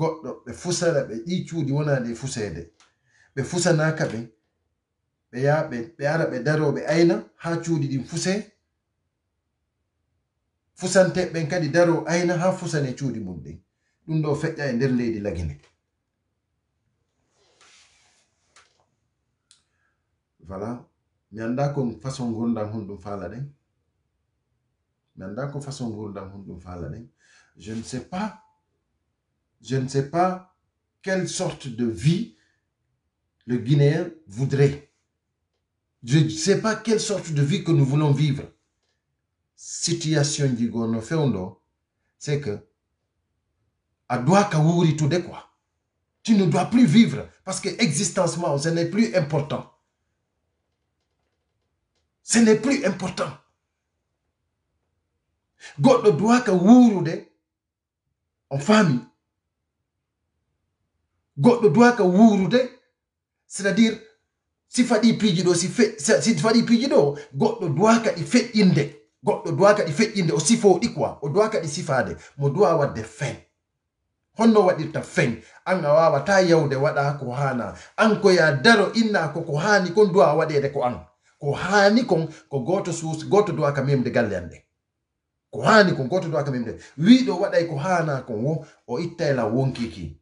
goɗɗo ɓe fusana ɓe ɗi cuuɗi wonaɗe fusede ɓe fusanaka ɓe ɓe ya ɓe ara ɓe daroɓe ayna ha cuuɗi ɗin fuse. Fusanteɓɓen kadi daro ayna ha fusane cuuɗi mum ɗin. Ɗum ɗo feƴƴa e nder leydi lagine. Voilà. Mi anda ko façon gurdam hon ɗum faala ɗen. Mi anda ko façon gurdam hon ɗum faala ɗen. Je ne sais pas je ne sais pas quelle sorte de vie le Guinéen voudrait. Je ne sais pas quelle sorte de vie que nous voulons vivre. Situation no feundo, c'est que quoi. Tu ne dois plus vivre parce que existencement, ce n'est plus important. Ce n'est plus important. God doit ka de en famille. God duwaka wurude. De c'est à dire si faɗi piiji ɗo si faɗi piiji ɗo goɗɗo duwaka ɗi feƴƴinde. Goɗɗo duwaka ɗi feƴƴinde o sifo ɗi quoi. O duwaka ɗi sifade mo duwa wadde fen honno waɗirta fen an a wawata yawde waɗa ko hana. An ko ya daro inna ko ko hani kon duwa waɗede ko an. Ko hani kon ko goto sus goto duwaka memde galle an ande. Ko hani kon goto duwaka memde. Wiɗo waɗay ko hana kon wo o ittayla wonkiki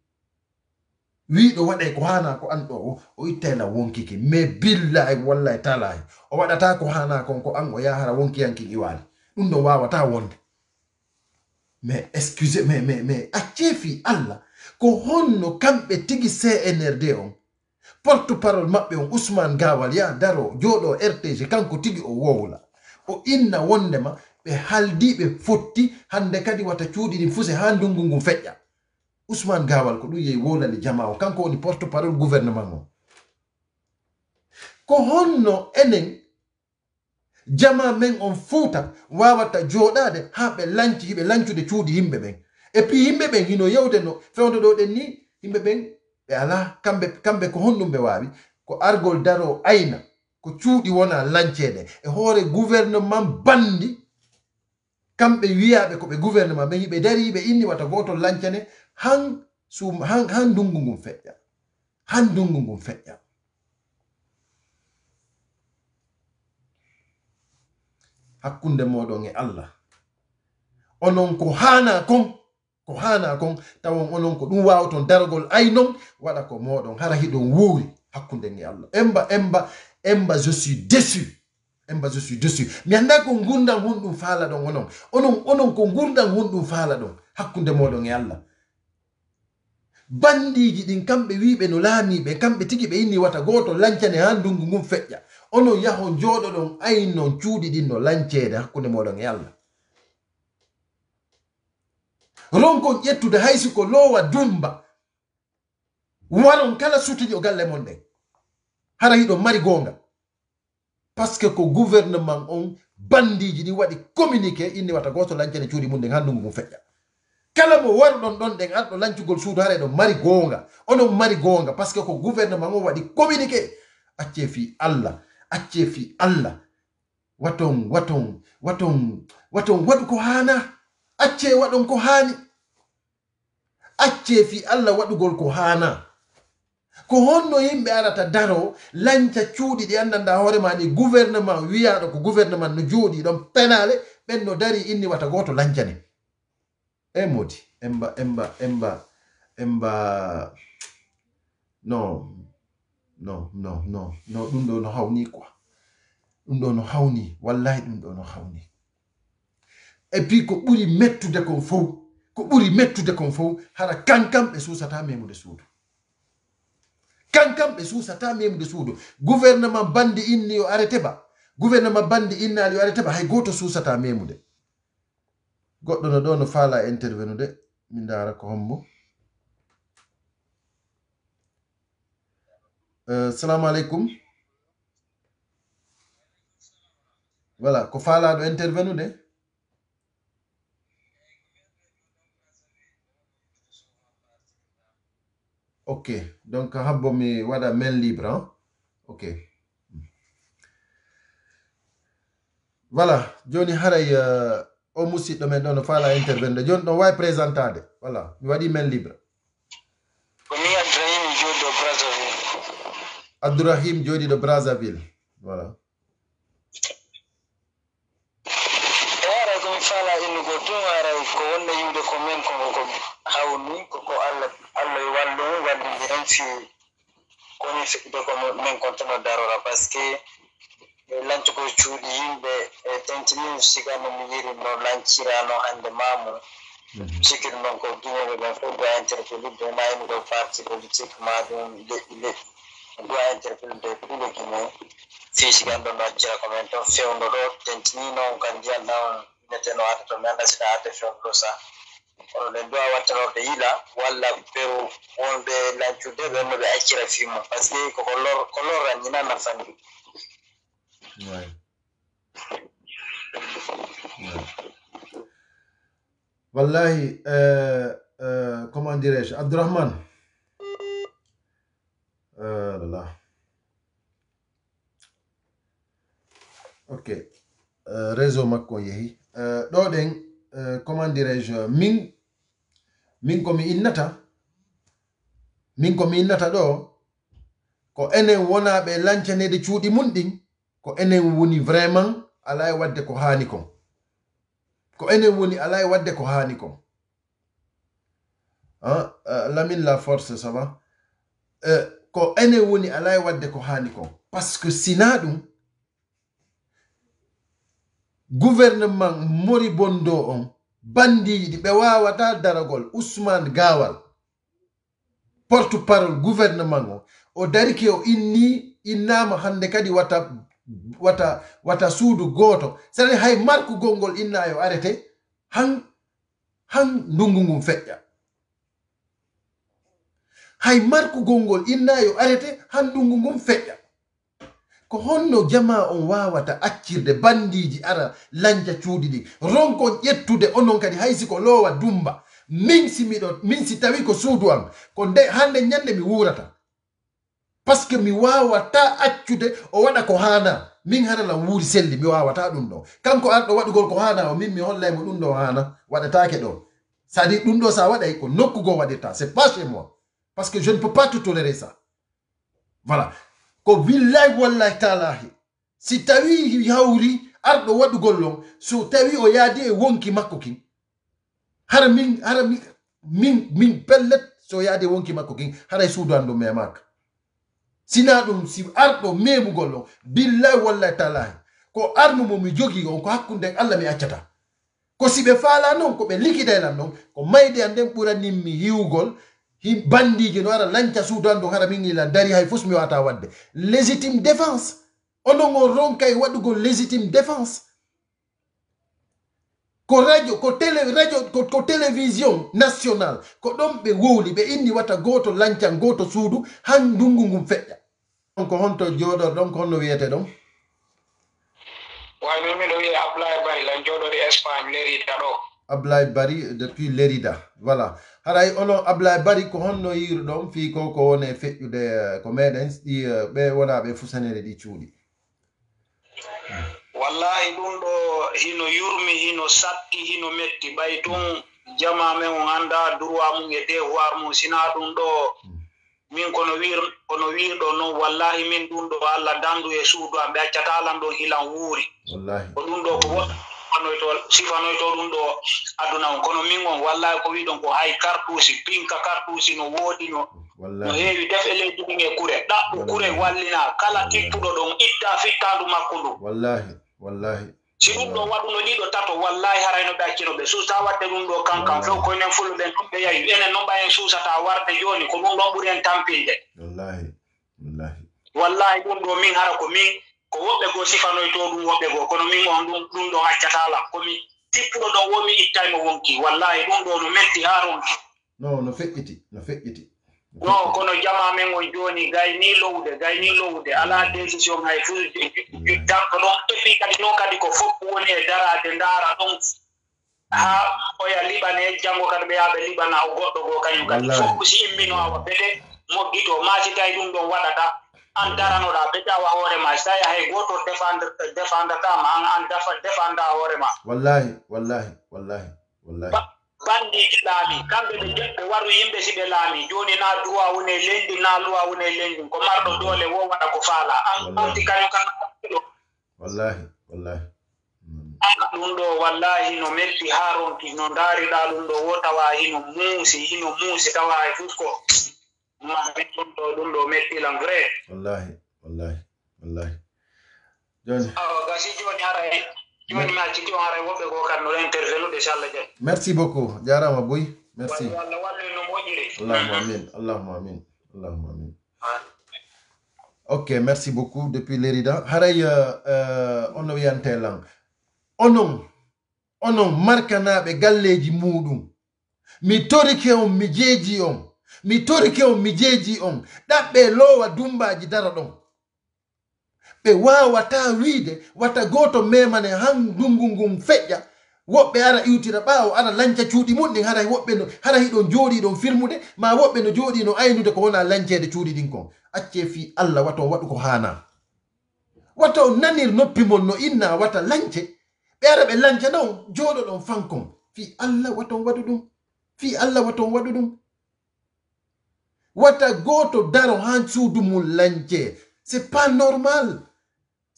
wiɗo waɗay ko hana ko an ɗo o o ittayla wonkiki. Mais billahi wallahi talahi o waɗata ko hana kon ko an o yahara wonkiyanki iwali ɗum ɗo wawata wonde. Mais excuse mais mais mais accefi allah ko honno kamɓe tigi cnrd on porte parole maɓɓe on ousmane gawal ya daro joɗo rtg kanko tigi o wowla o inna wondema ɓe haldiɓe fotti hande kadi wata cuuɗi ɗin fuse ha ndungu ngu feƴƴa. Ousmane gawal ko ɗum yehi wolali jama o. Kanko woni porte parole gouvernement o. Ko honno enen jama men on fuuta wawata joɗade ha ɓe lanci hiɓe lancude cuuɗi yimɓe ɓen e puis yimɓe ɓen hino yewde no fewde ɗo ɗen ni yimɓe ɓen ɓe ala kamɓe kamɓe ko honɗum ɓe wawi ko argol daro ayna ko cuuɗi wona lancede e hoore gouvernement bandi kamɓe wiyaɓe koɓe gouvernement ɓen hiɓe dari ɓe inni wata goto lancane han sum han han dungu ngum feƴƴa han dungu ngum feƴƴa hakkunde moɗon e allah. Onon ko hana kon ko hana kon tawon onon ko ɗum wawaton dargol aynon waɗa ko moɗon hara hiɗon wuuri hakkunde e allah. Emba emba emba je suis déçu. Emba je suis déçu. Mi anda ko gurdam hunɗum faala ɗon onon onon onon ko gurdam hunɗum faala ɗon hakkunde moɗon e allah bandiji ɗin kamɓe wiɓe no laamiɓe kamɓe tigi ɓe inni wata goto lancane ha ndungu ngun feƴƴa. Onon yaho jooɗo ɗon ayin noon cuuɗi ɗin no lanceede hakkunde moɗon e allah. Ronkon ƴettude haysi ko lowa dumba. Waron kala sutiji o galle mon ɗen. Hara hiɗon mari gonga par ce que ko gouvernement on bandiji ɗin waɗi communiqué inni wata goto lancane cuuɗi mum ɗen ha ndungu ngun feƴƴa. Kala mo warɗon ɗon ɗen arɗo lancugol suudu ɗon mari goonga onon mari goonga par ce que ko gouvernement o waɗi communiqué. Acce fi allah. Acce fi allah. Waton waton waton waton waɗu ko hana. Acce waɗon ko hani. Acce fi allah waɗugol ko hana. Ko honno yimɓe arata daro lanca cuuɗi ɗi andanda hoorema ni gouvernement wiyaɗo ko gouvernement no jooɗi ɗon penale. Ɓen no dari inni wata goto lancane e modi emba emba emba emba no no no no no ɗum ɗo no hawni quoi ɗum ɗo no hawni wallahi ɗum ɗo no hawni e puis ko ɓuri mettude kon fof ko ɓuri mettude kon fof hara kankam ɓe susata memude suudu. Kankam ɓe suusata memude suudu. Gouvernement bandi inni yo arrêté ba. Gouvernement bandi innali yo arrêté ba. Hay goto suusata memude goɗɗo no ɗo no faala intervenude min ndara ko hombo assalamu uh, aleykum. Voilà ko faalaɗo intervenude ok donc habbo mi waɗa main libre hein? ok. Voilà joni haray uh, o musidɗo men ɗo no faala intervende joni ɗon wawi présentade. Voilà mi waɗi men libre. Komi abdourahim jooɗiɗo brazzaville. Abdourahim jooɗiɗo brazzaville. Voilà. E aray komi faala innugo tun aray ko wonno yiwde ko min ko ko hawni koko allah allah e fi koni ko min kontono darora par ce que lantugo cuuɗi yimɓe e tentinin sigano mi yiri mm-hmm. no lancirano hannde mamu. Cikin noon ko duwoɓe ɓen fof do interpellé do nayimi ɗo parti politique maɗum leɗɗi leɗɗi do interpellé de kuɗe guine fi sigan ɗo noccira ko men ton fewdo ɗo tentinino on kan ndiyan na on nete no ata to mi anda sina ate fewdo sa kono ɗen do wattanorde yiila walla peru wonɓe lancude ɓen no ɓe accira fimum par ce que koko lor ko lorran ñina Ouais. Wallahi, euh, euh, comment dirais-je, Abdurrahman. Euh, là, là. Ok. Euh, réseau makko yehi. Euh, ɗo ɗen, euh, comment dirais-je, min, min komi innata, min komi innata ɗo, ko enen wonaɓe lancanede cuuɗi mun ɗin, ko enen woni vraiment ala e wadde ko haani kon. Ko enen woni ala e wadde ko haani kon. Uh, lamin la force ça va? Uh, ko enen woni ala e wadde ko haani kon. Par que sina ɗum gouvernement mori bondo on bandiji ɗi ɓe wawata daragol ousmane gawal. Porte parole gouvernement o o dariki o inni innama hande kadi watta Mm-hmm. wata wata suudu gooto. Sani hay marku inna yo arete han han ndungu ngun feƴƴa. Hay marku inna yo arete han ndungu ngun feƴƴa. Ko honno jama on wawata accirde bandiji ara lanca cuuɗi ɗi. Ronkon ƴettude onon kadi hay siko lowa dumba. Min simiɗo min si tawi ko suudu am. Ko nde hande ñande mi wurata par mi wawata accude o waɗa ko hana. Min hanala wuuri selli mi wawata ɗum ɗo. Kanko arɗo waɗugol ko hana o min mi hollaymo ɗum ɗo hana waɗatake ɗo. Sadi ɗum ɗo sa waɗay ko nokkugo waɗirta c'est pas chez moi. Parce je ne peux pas tout tolérer ça. Voilà. Ko billahi wallahi talahi si tawi hawri arɗo waɗugol lon so tawi o yaadi e wonki makko kin hara min hara min min pellet so yaadi e wonki makko kin haray suudu an ɗo memaka sina ɗum si arɗo memugol on billahi wallahi talahi ko armu mo mi jogi on ko hakkunde allah mi accata. Ko si ɓe faala noon ko ɓe likidaylan noon ko mayde an nden ɓuraninmi hiwgol bandiji no ara lanca suudu an ɗum hara min ila dari hay fus mi wata wadde. Légitime défense. Onon on ronkay waɗugol légitime défense. Ko radio ko télé radio ko, ko télévision national ko ɗon ɓe wowli ɓe inni watta goto lancan goto suudu han ndungu ngum feƴƴa. ko honto jooɗor ɗon ko honno wiyete ɗon? Way wayno miɗo wiye ablaye bari lan jooɗori e espagne lerida ɗo. Ablay bari depuis lerida voilà. Haray onon ablay bari ko honno yiru ɗon fi ko ko wone feƴƴude eh, ko meɗen ɗi eh, ɓe wona ɓe fusanere ɗi cuuɗi. Wallahi ɗum ɗo hino yurmi hino satti hino metti. Ɓay tun jama men o annda droit mum e devoir mum sina ɗum ɗo. Mm. min kono wir kono wirɗo noon wallahi min ɗum ɗo allah dandu e suudu am ɓe accatalan ɗon hilan wuuri. Ko ɗum ɗo ko woɗɗanoyto sifanoyto ɗum ɗo aduna on. Kono min on wallahi ko wiɗon ko hay cartusi pinka cartusi no woodi no no heewi def e leydi ɗum e kure ɗaɓɓu kure wallina kala tippuɗo ɗon itta fittandu makko ndu. Wallahi wallahi. si ɗum ɗo waɗuno ɗiɗo tato wallahi harayno haraynoɓe hakkinoɓe suusa wadde ɗum ɗo kankan few koynen fullo ɓen ɗum ɓe yahi. Enen noon ɓayen suusata warde joni ko ɗum ɗon ɓuri en tampinde. Wallahi ɗum ɗo min hara ko min ko woɓɓe goo sifanoyto ɗum woɓɓe goo kono min on ɗum ɗum ɗon accatalam komi tippuɗo ɗon womi ittaymo wonki. Wallahi ɗum ɗo no metti ha ronki no no feƴƴiti no feƴƴiti. non kono jama men on joni gay ni lowde gay ni lowde. Ala décision hay fuu danko ɗon efi kadi noon kadi ko fof woni e darade ndaara ɗon ha oya liɓane janngo kadi ɓe yaaɓe liɓana o goɗɗo goo kañum kadi. Fof si immino awa bede moggito. Maasi tawi ɗum ɗon waɗata an daranoɗa ɓe ƴawa hoore ma. So tawi hay gooto défendretama an an defenda hoore ma. Wallahi wallahi wallahi wallahi. bandiɓe laami. Kamɓe ɓe jeɓɓe waru yimɓe si ɓe laami. Joni na duwa wone lendi na luwa wone lendi ko marɗo doole wo waɗa ko faala. An anti kare kanɗo wallahi wallahi. Mm. Ɗum ɗo wallahi no metti haa ronki no ndaariɗa ɗum ɗo wo tawa hino muusi hino muusi tawa e fof ko. Ma ɗum ɗo ɗum ɗo mettilan vrai. Wallahi wallahi wallahi. Joni. Gasi joni ara joni on woɓɓe ko so allah merci beaucoup. Jarama boy merci. Allah wallu no moƴƴiri allahuma amin allahuma amin allahuma amin. Ok merci beaucoup depuis lerida haray uh, ono wiyantelan onon onon markanaɓe galleji muɗum mi torike on mi jeeji on mi torike on mi jeeji on ɗaɓɓe lowa dumbaji dara ɗon ɓe wawata wiide watta goto memane han ndungu ngun feƴƴa. Woɓɓe ara iwtira ɓaawo ara lanca cuuɗi mum ɗin hara woɓɓe no hara hiɗon jooɗi ɗon filmude ma woɓɓe no jooɗi no aynude ko wona lancede cuuɗi ɗin kon. Acce fi allah wata o waɗu ko hana watta o nanir noppi mon no inna watta lance ɓe ara ɓe lanca non jooɗo ɗon fankon fi allah watta on waɗu ɗum. Fi allah watta on waɗu ɗum. Watta goto daro han suudu mum lance c'est pas normal.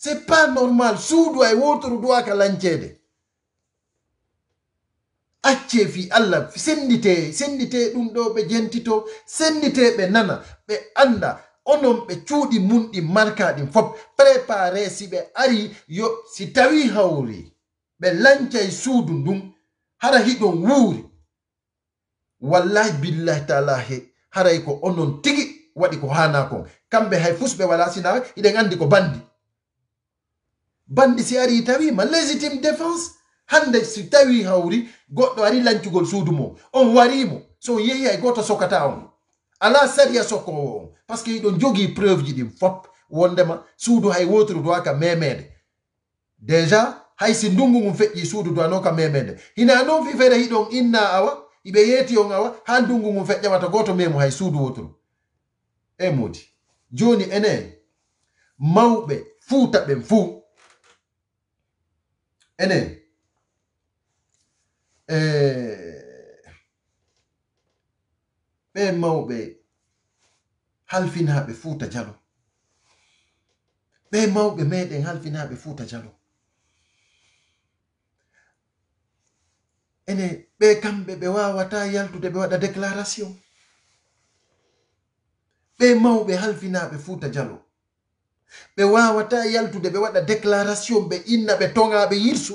c'est pas normal. Suudu ay wotoru duwaka lanceede acce fi allah. Sendite sendite ɗum ɗo ɓe jentito sendite ɓe nana ɓe anda. Onon ɓe cuuɗi mun ɗi marka ɗin fof préparé si ɓe ari yo si tawi hawri. Ɓe lancay suudu ndun hara hiɗon wuuri. Wallahi billahi taala he haray ko onon tigi waɗi ko hana kon kamɓe hay fusɓe wala sina iɗen andi ko bandi. Bandi si ari tawi ma légitime défense hande si tawi hawri goɗɗo ari lancugol suudu mo on warimo so yehi hay goto sokata on. Ala sariya sokkowo on par ce que iɗon jogi preuve ji ɗin fop. Wondema suudu hay woturu dowaka memede déjà hay si ndungu mum feƴƴi suudu do ka memede hina noon fi fere hiɗon inna awa iɓe yeeti on awa ha ndungu mum feƴƴamata goto memu hay suudu woturu e modi joni ene mawɓe fuuta ɓen fuu enen e ɓe mawɓe halfinaɓe fuuta jalo. Ɓe mawɓe meɗen halfinaɓe fuuta jalo. Ene ɓe kamɓe ɓe wawata yaltude ɓe waɗa déclaration ɓe mawɓe halfinaɓe fuuta jalo. ɓe wawata yaltude ɓe waɗa déclaration ɓe inna ɓe toŋa yirsu.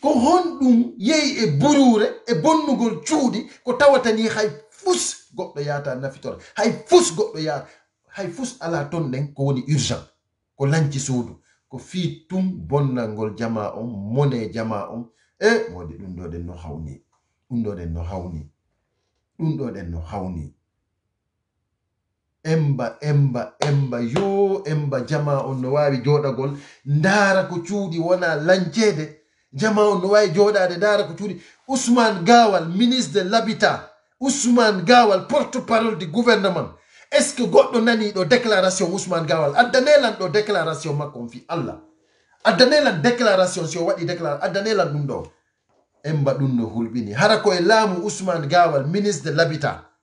Ko honɗum yehi e burure e bonnugol cuuɗi ko tawata ni hay fus goɗɗo yahata nafitora hay fus goɗɗo yahata hay fus ala ton nden ko woni urgent ko lanci suudu ko fii tum bonnal ngol jama on mone jama on. E mode ɗum ɗo ɗen no hawni ɗum ɗo ɗen no hawni ɗum ɗo ɗen no hawni. emba emba emba yo emba jama on no wawi joɗagol ndaara ko cuuɗi wona lancede jama on no wawi joɗade ndaara ko cuuɗi. Ousmane gawal ministre de l'habitat. Ousmane gawal porte parole du gouvernement. Est ce que goɗɗo nani ɗo déclaration ousmane gawal? Addanelan ɗo déclaration makko on fi allah. Addanelan déclaration si o waɗi déclara addanelan ɗum ɗo. Emba ɗum no hulɓini. Hara koye laamu ousmane gawal ministre de l'habitat.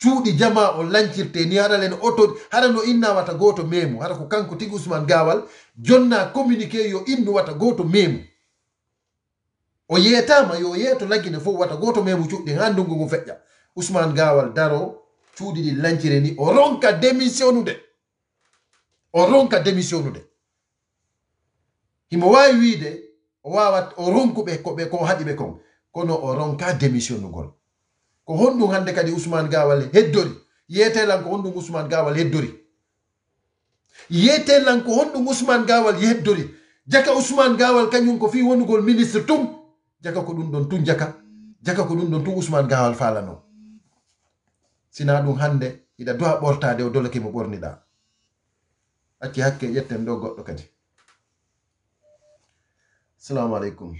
Cuuɗi jama o lancirte ni haɗal en oto haɗa no inna wata gooto memu. Haɗa ko kanko tigi usman gawal jonna communiqué yo innu wata goto memu. O yeetama yo yeeto laggine fof wata goto memu cuɗɗi ha ndungu ngu feƴƴa usman gawal daro cuuɗi ɗi lancire ni o ronka démissionnude o ronka démissionnude himo wawi wiide o wawat o ronkuɓe koɓe ko haɗiɓe kon. Kono o ronka démissionnugol ko honɗum hande kadi ousmane gawal heddori. Yeetelan ko honɗum ousmane gawal heddori. Yeetelan ko honɗum ousmane gawal heddori. Jaka ousmane gawal kañum ko fi wonugol ministre tum. Jaka ko ɗum ɗon tun jaka. Jaka ko ɗum ɗon tun ousmane gawal falano sina ɗum hande iɗa duwa ɓortade o dolake mo ɓorniɗa acci hakke ƴetten ɗo goɗɗo kadi. Salamu aleykum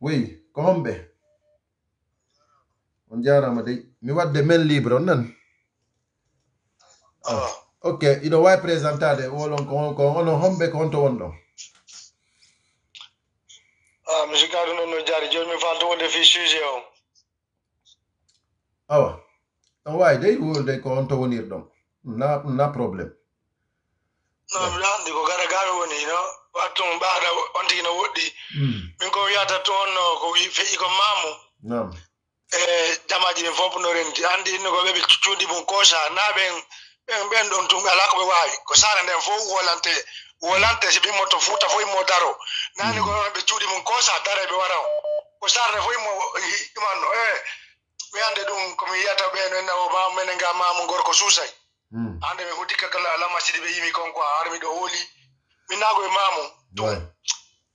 oui ko homɓe on jarama dey. Mi wadde main libre on nan? Awa ok iɗo wawi présentade wolon ko onon homɓe ko honto wonɗon ah monsieur kadou noon no jaari joni mi falto wonde fi sujet o awa on wawi dey wolde ko honto wonirɗon na na probléme anndi ko gara gaɓe woni no wattum ɓaɗa on no woɗɗi min ko wiyata toon no ko wi- feƴƴi ko maamu nam e jamaji ɗin fof no renti. Anndi inno ko ɓeɓe cuuɗi mum kosa na ɓen ɓen ɓen ɗon tum ala ko ɓe waawi ko sara nden fof wolante wolante so ɓimmoto fuuta fof immo daro nani ko ɓe cuuɗi mum kosa dare ɓe wara ko sara nde fof immo imanno e mi ande ɗum komi yiyata ɓen en o ma menen ga mamu gorko suusay Mm, hande mi huddika kala alamasidi ɓe yimi konko mi miɗo hooli min nago e mamu way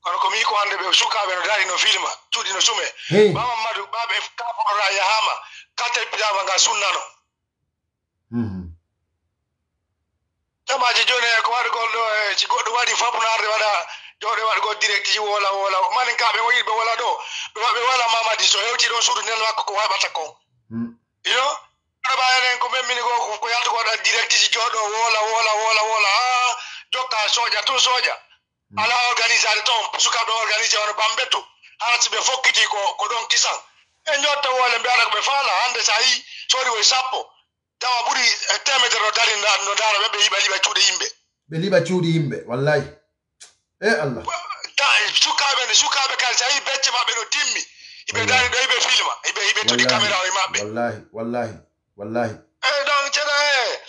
kono yi ko hande ɓe sukaɓe no dari no filma cuuɗi no sume bamamadou baɓe kaforora yahama katel pidama nga sunnano Mhm. jamaji joni ko waɗi gol ɗo e si goɗɗo waɗi fapnarde waɗa joɗe waɗi go direct ji wola wola. Manin kaɓe ɓe yiɗ ɓe wola ɗo ɓe wala mamadi so hewti ɗo suudu nden makko ko waɓata kon Mm, yo aɗa enen ko memmini ko ko yalta ko waɗa direct ji jooɗo wola wola wola wola. Ha jokka soja to soja. Ala organisade toon sukaɓe organisé ono bambetto hala si ɓe fokkiti ko ko ɗon kisan e jotta woole mbiyata ko ɓe faala hande sa yi soodi woye sappo tawa ɓuri e temedere no dari no dara ɓe ɓe yiɓa liɓa cuuɗe yimɓe ɓe liɓa cuuɗi yimɓe wallahi. E allah. Ta sukaɓe ne sukaɓe kadi sa yi becce maɓɓe no timmi. Iɓe dari ɗo hiɓe filma. Hiɓe hiɓe tudi caméra o e maɓɓe wallahi wallahi wallahi eh donc tena eh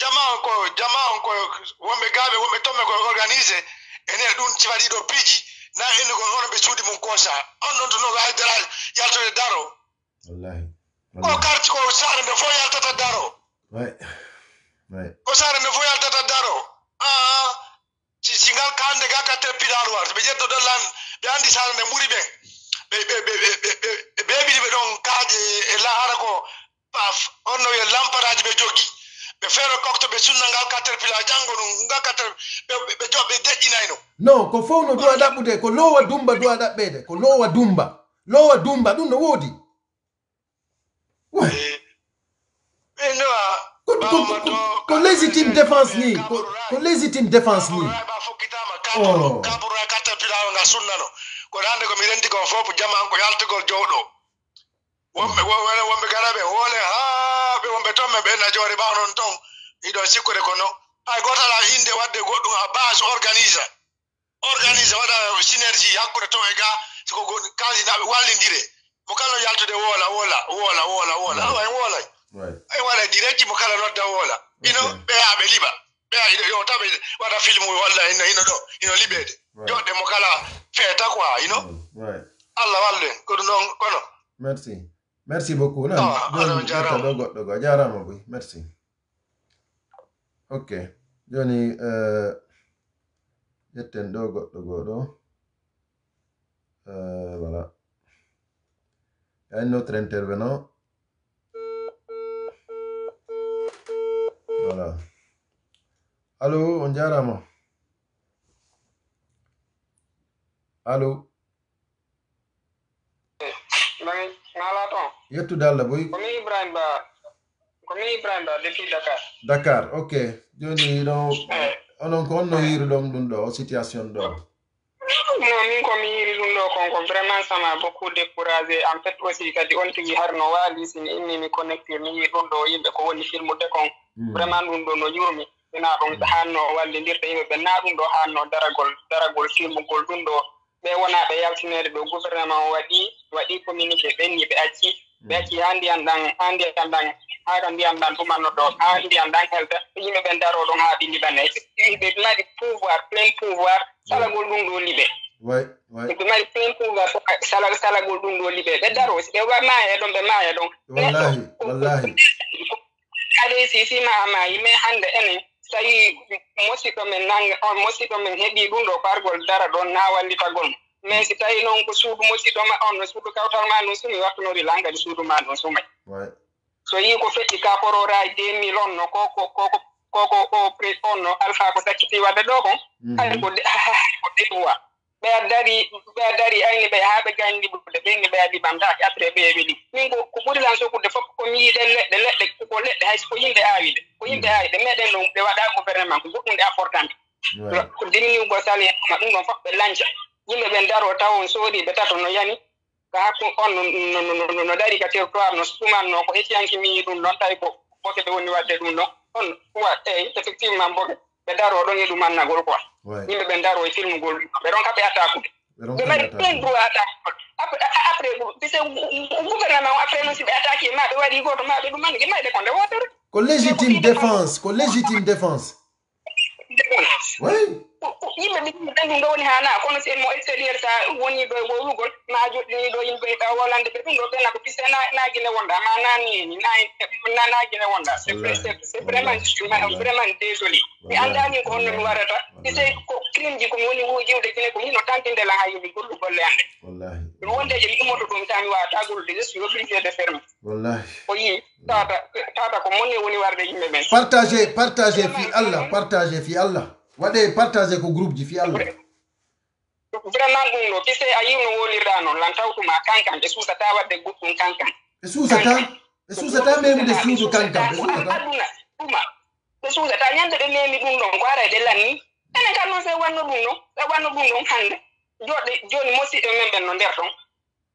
jamaa ko jamaa ko wamegabe wametome ko organize ene dun chivalido piji na ene ko ono be sudi mun kosa onno to no ga dara daro wallahi ko karti ko sare de fo yalto daro ko sare de fo yalto daro ah si singal kande ga ka tepi daro war lan be andi sare de muri be be be be be be be be don ko paf on no wiye lamparaji ɓe jogi ɓe feere kokto ɓe sunna ngal caterpilla janngo ɗum ngal cater ɓe jo ɓe deƴƴinayno non ko fof no duwa ɗaɓɓude ko lowa dumba duwa ɗaɓɓede ko lowa dumba. Lowa dumba ɗum no woodi. Ɓe nowa ko, ko, ko, ko, ko légitime défense ni ko, ko légitime défense ni. Ba fokkitama Oh. kaboro e caterpilla o ngal sunnano kono hannde komi renti kon fof jama ko yaltugol jowɗo wonɓe wonɓe wonɓe garaɓe hoole ha ɓe wonɓe tomme ɓe najoore ɓaw noon ton. Iɗon sikkude kono. Hay gotala inde wadde goɗɗum a base organise organise waɗa synergie hakkude to e ga siko kalinaɓe wallidire mo kala no yaltude woola woola woola woola mm. woola awa en woolay ay waɗa direct mo kala nodda woola ino Okay. ɓeya ɓe liɓa ɓeya yo taɓe waɗa film walla ino ino ɗo ino liɓede. Joɗɗe mo kala feeta quoi ino. Mm. Way allah wallu en kono noon kono. Merci merci beaucoup. Joni alors, ƴetta jarama. ɗo goɗɗo go a jarama boy merci. Ok. Joni ƴetten ɗo goɗɗo go ɗo Euh, voilà. Un autre intervenant voilà. Allo on jarama allo mi ala toon yettude allah boy komi ibrahim ba komi ibrahim ba depuis dakar. Dakar ok. Joni ɗon eh. onon ko onno yiri ɗon ɗum ɗo o situation ɗo? Non min komi yiri ɗum ɗo kon ko vraiment sama beaucoup découragé. En fait aussi kadi on tigi har no waali sini inni mi connecté mi yii ɗum ɗo yimɓe ko woni filmude kon hmm. vraiment ɗum ɗo no yurmi ina ɗum hmm. hanno wallidirta yimɓe ɓe naa ɗum ɗo hanno daragol daragol filmugol ɗum ɗo. ɓe wona ɓe yaltinede ɗo gouvernement waɗi waɗi communiqué ɓenni ɓe acci ɓe acci ha ndiyan ɗan ha ndiyan ɗan haka ka ndiyam ɗan ɗumanno ɗo ha ndiyam ɗan helta yimɓe ɓen daro ɗon ha ɓi liɓan ɓe mari pouvoir plein pouvoir salagol ɗum ɗo liɓe. Ɓe mari plein pouvoir salagol ɗum ɗo liɓe. Ɓe daro ɓe maaya ɗon ɓe maaya ɗon neɗɗo si sisima a maayi mais hannde enen tawi mosiɗo men nanga on musiɗɗo men heɓi ɗum ɗo pargol dara ɗon na wallitagol mais si tawi noon ko suudu mosiɗo ma on no suudu kawtal ma ɗum sumi wattunori langadi suudu ma ɗum sumay so yi ko feƴƴi ka pororaji deux mille on no koko koko koko o on no alpha ko sakkiti wadde ɗo kon hay ko ko ɗeɗuwa ɓe dari ɓe dari ayni ɓe haa ɓe ganndi ɓurde ɓeyni ɓe aɗi ɓamtaake après ɓe weɗi min ko ko ɓuri lan sokude fof ko mi yiɗen leɗɗe leɗɗe ko leɗɗe hay ko yimɓe aawi ɗe ko yimɓe aawi ɗe meeɗen ɗum ɓe waɗa gouvernement ko goɗɗum ɗe apportante ko diminigo salaire ma ɗum ɗon fof ɓe lanca. Yimɓe ɓen daro taw on soodi ɓe tato no yani. Ko hakku on no dari ka territoire no sumanno ko hecciyanki mi ɗum ɗon tawi ko boke ɓe woni waɗde ɗum ɗon on wa eyi effectivement boke ɓe daro ɗon e ɗum annagol quoi yimɓe daro e filmugol ɓe ɗon kam ɓe attaqude Ɓe ɗon ɓe mari kañata. plein droit attaque après après puisque gouvernement o après noon si ɓe waɗi goto wotere ko légitime défense ko légitime défense. Oui yimɓe woni hana kono si mo extérieur woni ɗo wowlugol ma ɗo yimɓe ɓe ɗum ɗo ɓenna ko piste naguine wonda ma nanni na naguine wonda c'est vrai- c'est c'est vraiment vraiment désolé mi andani ko honno mi warata piste ko crime ji komi woni kine ko hino ha gollu golle wondeje mi ɗum wawata gollude je suis obligé de ferme o ko woni warde yimɓe ɓen partagé fi allah partagé fi allah waɗe partagé ko groupe ji fi allah. Vraiment ɗum ɗo pise a yi no wolirɗa noon lan tawtuma kankan ɓe suusata waɗde goɗɗum kankan. Ɓe suusata? Ɓe suusata memde suudu kankan ɓe suusata? aduna ɗuma. Ɓe suusata ñande ɓe memi ɗum ɗon ko ara e ɗe lanni. Enen kam noon se wanno ɗum ɗon se wanno ɗum ɗon hannde. Joɗɗe joni mosiɗo men ɓen no nder ton.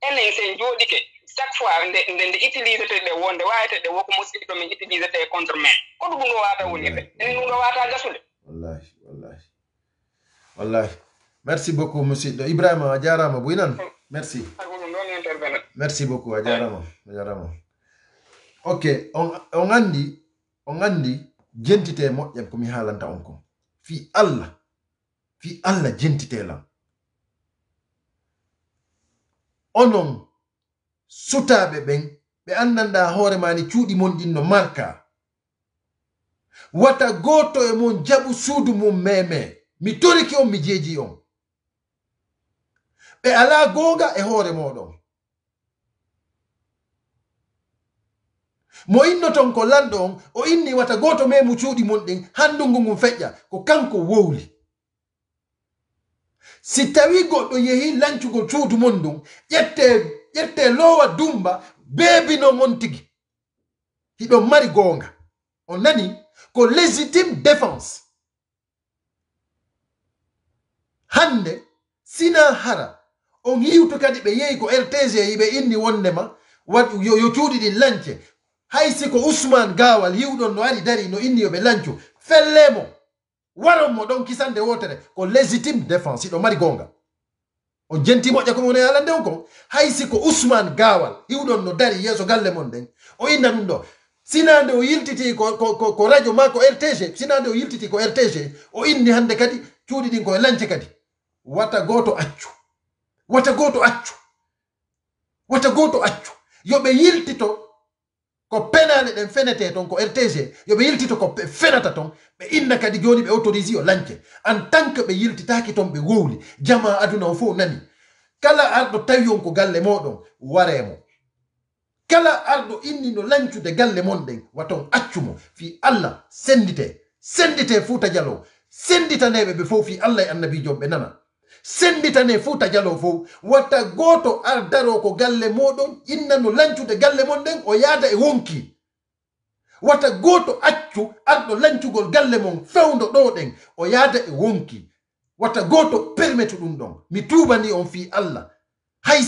Enen sen jooɗike chaque fois nde nde nde utilisete ɗe wonde wawete ɗe woko mosiɗo men utilisete contre men ko ɗum ɗo wata wonirde enen ɗum ɗo wata gasude. Wallahi wallahi. Wallahi. Merci beaucoup musidɗo ibrahima a jarama boynan merci. Merci beaucoup a jarama a jarama ok on on andi on andi jentite moƴƴam komi haalanta on ko fi allah fi allah jentitelam onon sutaɓe ɓen ɓe andanɗa hoore mani cuuɗi mon ɗin no marka wata goto e mon jaɓu suudu mum meme. Mi toriki on mi jeeji on. Ɓe ala gonga e hoore moɗon mo innoton ko lanɗo on o inni wata goto memu cuuɗi mon ɗin handungu ngun feƴƴa ko kanko wowli si tawi goɗɗo yehi lancugol cuudu mon ndun ƴette ƴette lowa dumba beebino mon tigi. Hiɗon mari goonga. O dit que légitime défense hande sina hara on yiwtu kadi ɓe yehi ko rtg yiɓe inni wondema yo, yo cuuɗi ɗin lance hay ko usman gawal hiwɗon no ari dari no inni yoɓe lancu fellemo waron mo ɗon kisande wotere ko légitime défense iɗo mari gonga o jenti moƴƴa ko ne alande on ko usman gawal hiwɗon no dari yeeso galle mon ɗen o inna ɗum ɗo sinande o yiltiti ko, ko, ko, ko radio ma ko rtg sinande o yiltiti ko rtg o inni hande kadi cuuɗi ɗin koye lance kadi. Wata goto accu. Wata goto accu. Wata goto accu. Yoɓe yiltito ko penale ɗen fenete ton ko rtg yoɓe yiltito ko fenata ton. Ɓe inna kadi joni ɓe autorisi o lance en tant que ɓe yiltitaki ton ɓe wowli jama aduna o nani. Kala arɗo tawi on ko galle moɗon waremo kala arɗo inni no lancude galle mon ɗen waton accumo. Fi allah sendite sendite fuuta jalo. Senditaneɓe ɓe fof fi allah e annabijo ɓe nana. Senditane fuuta jalo fof watta goto ardaro ko galle moɗon inna no lancude galle mon ɗen o yaada e wonki. Wata goto accu arɗo lancugol galle mon fewdo ɗo ɗen o yaada e wonki. Wata goto permetu ɗum ɗon. Mi tubani on fi allah hay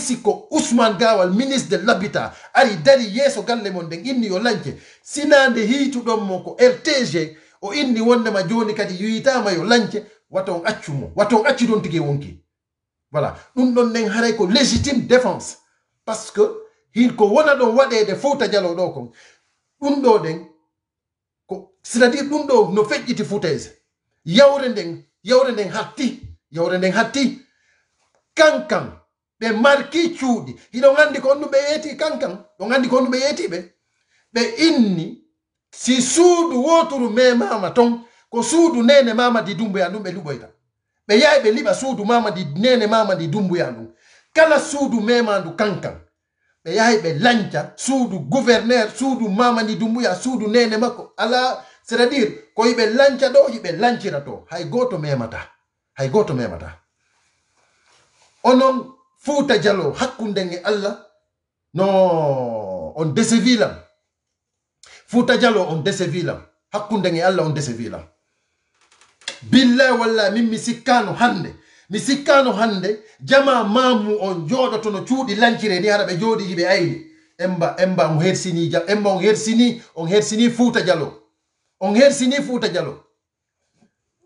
usman gawal ministre de l'habitat. Ari dari yeeso galle mon nden inni yo lance sinande hiituɗon mo ko rtg o inni wondema joni kadi yuyitama yo lance wata on accu mo accu ɗon tigi wonki. Voilà. Ɗum ɗon nden haray ko légitime défense. Par ce que hinko wona ɗon waɗede fouta dialo ɗo kon. Ɗum ɗo ɗen ko c'est à dire ɗum ɗo no feƴƴiti foutaise. Yawre nden yawre nden hatti yawre nden hatti. Kankan ɓe marki cuuɗi hiɗon andi ko honɗum ɓe yeeti kankan ɗon andi ko honɗum ɓe yeeti ɓe inni si suudu woturu memama ton ko suudu nene mamadi dumbuya ɗum ɓe luɓoyta ɓe yahi ɓe liɓa suudu mamadi nene mamadi dumbuya ɗum kala suudu memandu kankan ɓe yahi ɓe lanca suudu gouverneur suudu mamadi dumbuya suudu nene makko ala c'est à dire ko yiɓe lanca ɗo yiɓe lancira to. Hay goto memata hay goto memata onon fouta dialo hakkunden e allah. No on desevilam fouta dialo on desevilam hakkunden e allah on desevilam billahi walla min mi sikkano hande. Mi sikkano hande jama mamu on jooɗoto no cuuɗi lancire ni hara ɓe jooɗi yiɓe ayni. Emba emba on hersini emba on hersini on hersini fuuta dialo on hersini fuuta dialo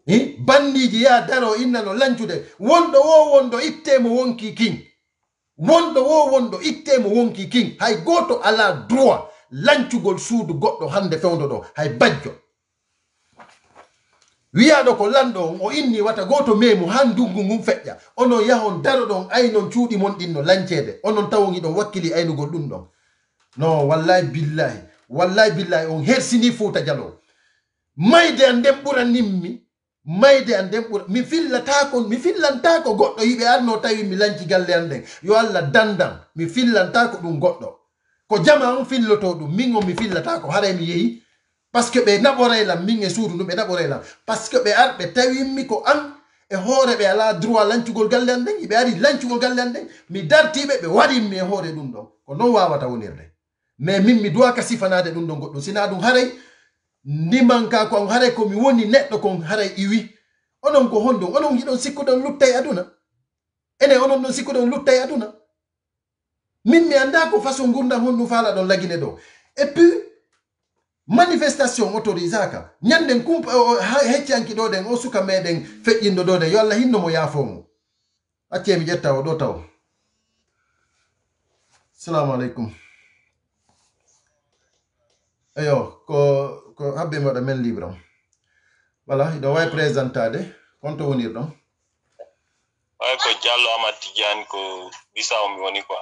i bandiji ya daro inna no lancude. Wonɗo wo wonɗo ittemo wonki kin. wonɗo wo wonɗo ittemo wonki kin hay goto ala droit lancugol suudu goɗɗo hande fewdo ɗo. Hay bajjo. Wiyaɗo ko lanɗo on o inni wata goto memu ha ndungu ngun feƴƴa. Onon yahon daro ɗon aynon cuuɗi mon ɗin no lancede onon tawon iɗon wakkili aynugol ɗum ɗon. No wallahi billahi wallahi billahi on hersini fuuta jalow mayde an nden ɓuran nimmi mayde an nden ɓura mi fillatako mi fillantako goɗɗo yiɓe arno tawi mi lanci galle an nden yo allah dandan mi fillantako ɗum goɗɗo ko jama on filloto ɗum min on mi fillatako haray mi yeehi par ce que ɓe naɓoraylam min e suudu ɗum ɓe naɓoraylam par ce que ɓe ar ɓe tawimmi ko an e hoore ɓe ala droit lancugol galle an nden yiɓe ari lancugol galle an nden mi dartiɓe ɓe waɗinmi e hoore ɗum ɗon ko non wawata wonirde mais min mi duwaka sifanade ɗum ɗon goɗɗum sina ɗum haray ndimanka kon haray komi woni neɗɗo kon haray iwi. Onon ko honɗum onon yiɗon sikkuɗon lutta e aduna. Enen onon ɗon sikkuɗon lutta e aduna. Min mi anda ko façon gurdam honɗum faala ɗon lagine ɗo et puis manifestation autorisaka ñanden kum heccanki ɗo ɗen o suka meɗen feƴƴinɗo ɗo ɗen yo allah hinno mo yaafomo accemi ƴetta o ɗo taw salamu aleykum eyo, ko ko habbe mi waɗa men libre on voilà iɗo wawi présentade konto wonir ɗon ay ko diallo amad tidiane ko bisawo mi woni quoi.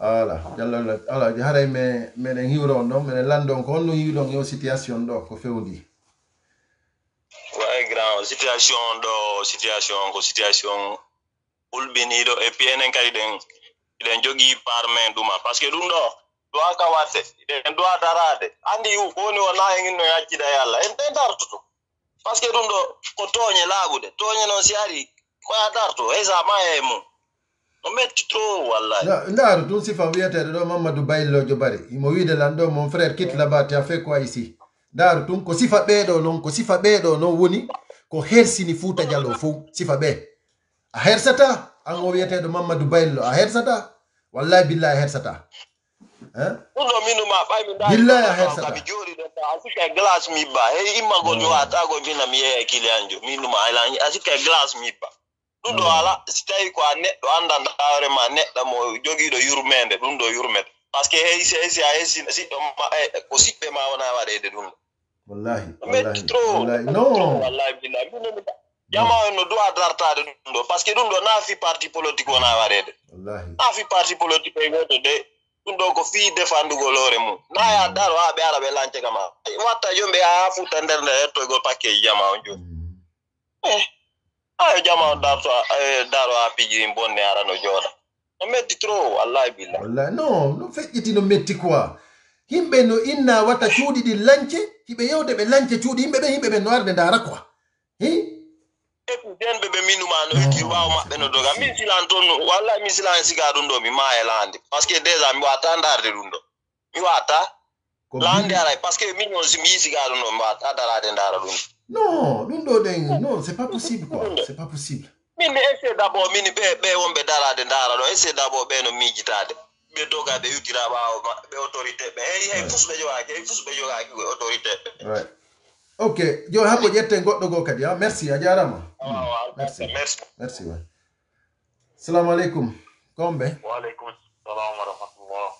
Voilà diallo ala haray me meɗen hiwro on ɗon meɗen lande on ko honno hiwɗon yo e situation ɗo ko fewndi way grand situation ɗo situation ko situation hulɓiniɗo et puis enen kadi ɗen eɗen jogui par main ɗuma par ce que ɗum ɗo dowa ka en duwa darade andi yu ko woni o na en inno yaccida e allah en ɗen dartoto par ce que ɗum ɗo ko tooñe laaɓude tooñe noon si ari koya darto hey sa ma e mum no metti trop wallahi ndaaru tun sifa wiyeteɗo ɗo mamadou bayllojo bari imo wiide lan ɗo mon frère quitte là-bas tu as fait quoi ici ndaaru tun ko sifa ɓeeɗo noon ko sifa ɓeeɗo noon woni ko hersini fuuta diallo fof sifa ɓe a hersata? An o wiyeteɗo mamadou bayllo a hersata? Wallahi billahi a hersata Eh? ɗumɗo minu ma ɓay mi dahillaya hesaka mi jooɗi ɗo a sikka e glace mi mibba hey immagol hmm. mi watago e fina mi yeeya kilianjo minuma a sikka e glace mi mibba ɗum ɗo hmm. ala si tawi ko a neɗɗo annda ndaawre ma neɗɗo mo jogiiɗo yurmeende ɗum ɗo yurmete par ce que hey si si a hesi siɗɗo ma e ko siɓɓe ma wona waɗeede ɗum. Ɗo wallahi metti trop. wallahi billahi min jama en no duwa dartade ɗum ɗo. Par ce que ɗum ɗo naafi parti politique wona waɗeede. Naa fi parti politique e gooto de. Ɗum ɗo ko fii defandugol hoore mum na ya daro ha ɓe ara ɓe lance kama watta jomɓe haa futa nder nde hettoygol pakkeji jama on joni eh. Ayo jama on darto eh, daro ha pijirin bonne ara no jooɗa no metti trop wallahi billah wallahi non no feƴƴiti no metti quoi himɓe no inna watta cuuɗi ɗin lance hiɓe yewde ɓe lance cuuɗi yimɓe ɓe yimɓe ɓen no arde ndaara quoi hi puis denɓe ɓe minuma no wikkir wawa maɓɓe no doga. Min silan toon wallay min silan e siga ɗum ɗo mi maya e lande. Par ce que déjà mi wata darde ɗum ɗo. Mi wata laande aray par ce que min on mi yi siga ɗum ɗo mi wata darade dara ɗum. Non ɗum ɗo ɗen non c'est pas possible quoi. C'est pas possible. min essaie d' abord min ɓe ɓe wonɓe darade dara ɗo essaie d' abord ɓe no miijitade ɓe doga ɓe yuttira ɓawo ɓe autorité ɓe. Hey hey fus ɓe jogaki hey fus ɓe jogaki autorité ɓe. Ok jo hapo ƴetten goɗɗo go kadi a merci a jarama merci. merci merci. Wa salamu aleykum komɓe waaleykum salam wa rahmatullah.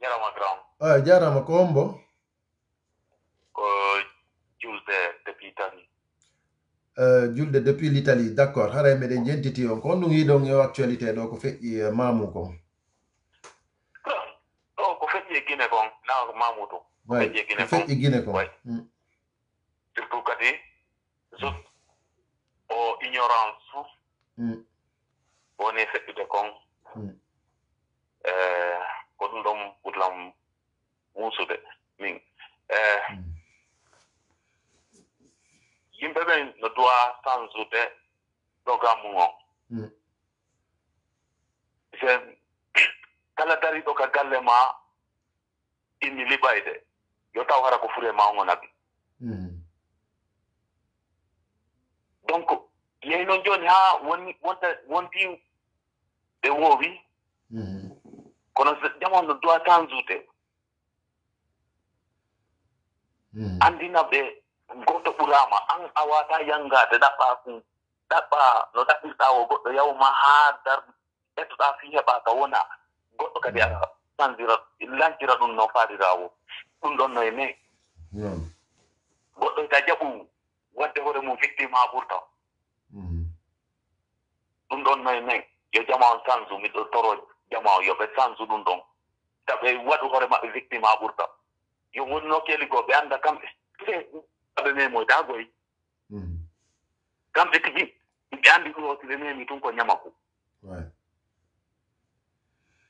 Jarama grand. A jarama ko hombo ko julde depuis italie uh, julde depuis l'italie d' accord haray meɗen jentiti on ko on ɗum yiɗon yo actualité ɗo ko feƴƴi eh, mamu kon ɗo ko feƴƴi e guine kon na ko ejegine ko ejegine ko surtout kadi zut o ignorance fuu woni feƴƴude kon ko ɗum ɗon ɓurlam muusude min yimɓe ɓen no duwa sansude ɗogamu on. Nabi Mhm. donc yehi noon joni ha woni wonta wonti ɓe woowi kono jamanu doit tanzude Mhm. andina ɓe goɗɗo ɓurama an a wata yangade ɗaɓɓa ɗaɓɓa no ɗaɓɓirɗa o goɗɗo yawma ha dar ƴettoɗa fi heɓa ka wona goɗɗo kadi a tanzira lancira ɗum no faalirawo ɗum ɗon no e mai. Goɗɗo ta jaɓu wadde hoore mum victime ha ɓurta ɗum ɗon no e mai yo jama on sansu miɗo toro jama o yoɓe sansu ɗum ɗon taɓe waɗu hoore maɓɓe victime ha ɓurta yo woni nokkeli goo ɓe anda kamɓe ɓe memoyta goy Mhm. kamɓe tigi ɓe andi ɗum o siɓe memi tun ko ñamaku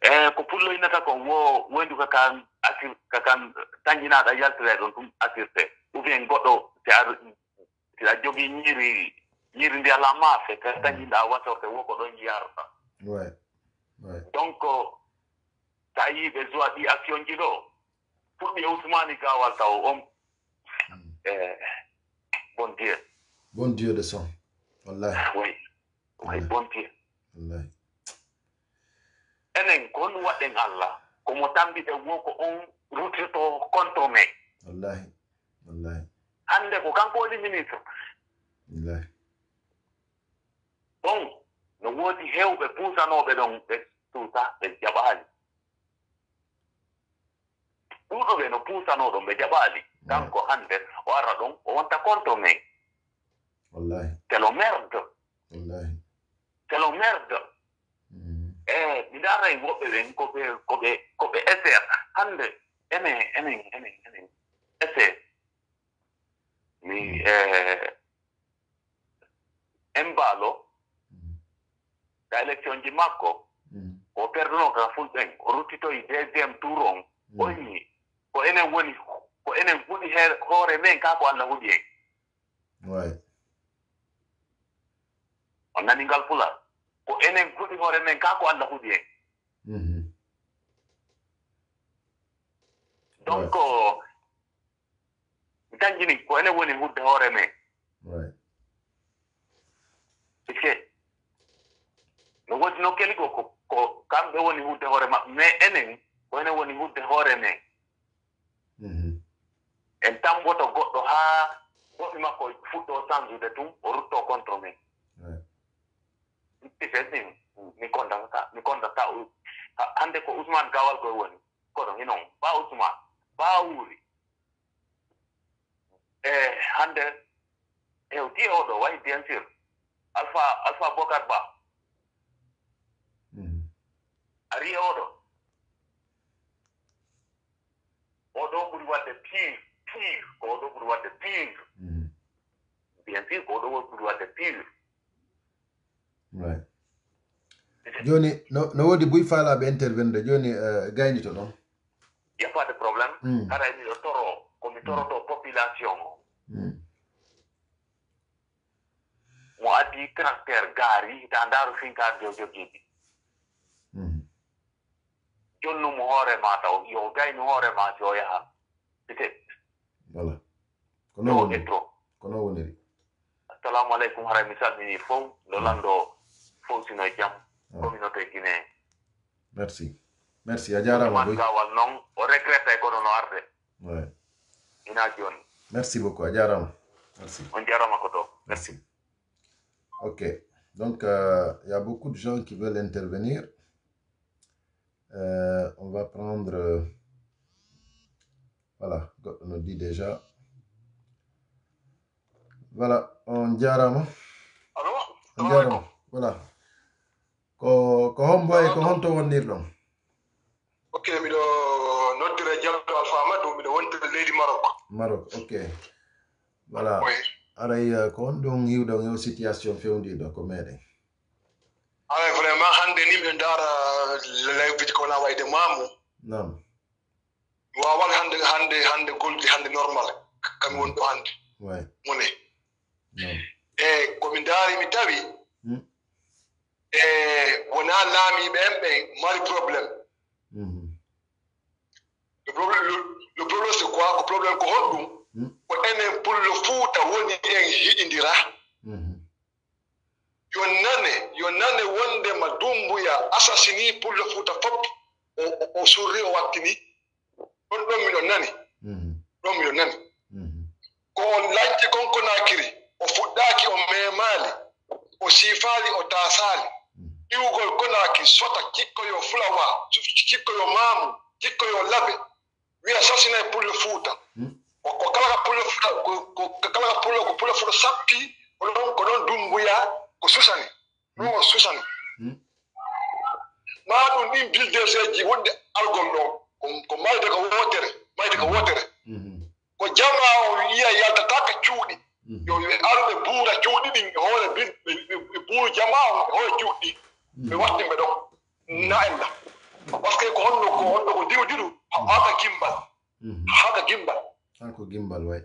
eh ko pullo inata ko wo wendu ka kan asir ka kan tanjina da yaltire don tum asirte. Ou bien goɗɗo si ar si a jogi ñiri ñiri ndi ala maafe ka tanjinɗa wasorte wo ko ɗon yarta donc sa yi ɓe jowa ɗi action ji ɗo fuɗɗi hewtumani gawal taw on hmm. eh bon dieu bon dieu de son. Wallahi. Oui oui bon dieu wallahi. Enen kon waɗen allah komo tambiɗe wo ko on rutirto contre men Wallahi. Wallahi. hannde ko kanko woni ministre Wallahi. ɗon no woodi heewɓe puusanoɓe ɗon ɓe suusa ɓe jaɓaali ɗuuɗuɓe no puusano ɗon ɓe jaɓaali kanko hannde o ara ɗon o wonta contre men Wallahi. c'est le merde Wallahi. c'est le merde. E mi ndaray woɓɓe ɓen koɓe koɓe koɓe essaire hannde enen enen enen enen essaie mi e en mbaalo Mhm. ka élection ji makko Mhm. o perduno ka fulɓen o ruttitoyi deuxiéme tour on o Mhm. ko enen woni ko enen huɗi hoore men ka ko allah huɗi en on nani ngal pula ko enen kuɗɗinore men ka ko allah huɗi en. Mhm. Donc mi tanjini ko enen woni hudde hoore men. Piske no woodi no keli ko ko kamɓe woni hudde hoore maɓɓe mais enen ko enen woni hudde hoore men. Mhm. En tamboto goɗɗo haa goɗɗi makko fuɗɗo sanjude tun o rutto contre men. Ɗin mi kondata mi kondata u- ha- hannde ko ousmane gawal koye woni. Kono hinon ba ousmane ba wuuri e hannde hewti oɗo wayi bien sûr alpha alpha bocar ba. Mhm. ari e oɗo oɗo ɓuri wadde pire pire ko oɗo ɓuri wadde pire Mhm. bien sûr ko oɗo ɓuri wadde pire Ouais. joni no woodi buy faalaɓe intervenir joni uh, gayni to ɗon y a pas de probléme hara miɗo toro komi toroto population. O Mm. mo addi caractére gaari ta ndaaru finkaade o jogiiɗi jonnumo hoore ma taw yo gayni hoore ma si o yaha site voilà ko non ɗo woniri e trop ko non woniri assalamu aleykum hara mi salmini fof no lanndo fof sino e jam communauté guinéen merci. Merci a jarama boy man gawal noon o regrette kono no arde. Ouais. ina jooni merci beaucoup a jarama merci. On jarama ko ɗo merci. Ok. Donc euh, il y a beaucoup de gens qui veulent intervenir. Euh, on va prendre euh, voilà goɗɗo no dit déjà. Voilà on jarama on jarama voilà ko ko hombo e ko honto wonnirɗon ok miɗo noddira jalto alpha amadou miɗo wontira leydi maroc maroc ok. Voilà. Aray ko on ɗum hiwɗon yo situation fewndiɗo ko meɗen? Ala vraiment hannde ni miɗo ndaara lewbiji ko wona wayde maamu. Nam. Wawal hannde hannde hannde goldi hannde normal. Kami woni ɗo hannde ouais. Mone nam. E komi ndaari mi tawi Mm. e wona laamiɓe en ɓen mari probléme Mhm. le problème le- le problème c'est quoi ko probléme ko honɗum Mm. ko enen pullo fuuta woni en hiɗindira Mhm. yo nane yo nane wondema dumbuya assassini pullo fuuta fop o- surri o wattini ɗon ɗon miɗo nani Mhm. ɗon miɗo nani Mhm. ko on konko konkonakiri o fuɗɗaki o memali o siifaali o tasaali iwugol konaki sota cikkoyo fulawa cikkoyo maamu cikkoyo labe wiya sasina e pulle fuuta ko ko kala ka pulle fuuta ko- ko ko kala ka pulle ko pulle fuuta sappi ko ɗon ko ɗon dumbuya ko susani ɗum o susani Mm. ma ɗum ɗin builders ji wonde algol ɗo ko- mal mayde ko wotere. Mayde ko wotere ko jama o yiya yaltataka cuuɗi yo ɓe arɓe buura cuuɗi ɗin hoore bil- ɓe- ɓe ɓe buuru jama o hoore cuuɗi ɓe wattimɓe ɗon na en ɗam par ce que ko honno ko honno ko diwi diɗu haka gimbal. Mhm. Haka gimbal. Hako gimbal way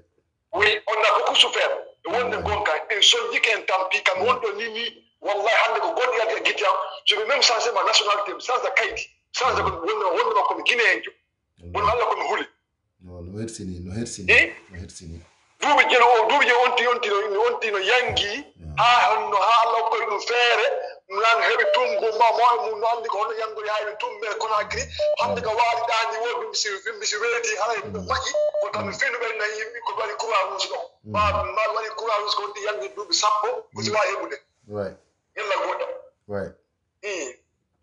oui on a beaucoup souffert. E wonde gonka en soñjiki en tampi kam wonɗo ni ni wallahi hannde ko goɗɗi adi e gitte am. Je vais même changé ma nationalité mi change de kaydi change ko wondema komi guine en jo. Wono allah komi huuli no hersini no hersini eh? no hersini. Duuɓi jeno o duuɓi je onti onti no onti no yangi ha honno ha allah hokkoye ɗum feere. Nan heɓi tum ma mo e mum no anndi ko hono yanngori hayno tumbe konakiri hannde ko waali ɗaani wo bimbisi weeti hala ɗum moƴƴi ko tan fenu be nayi yimɓi ko waɗi rouge so ba ma waɗi croix rouge ko wonti yangi duuɓi sappo ko si hebu heɓude Way. yalla goɗɗo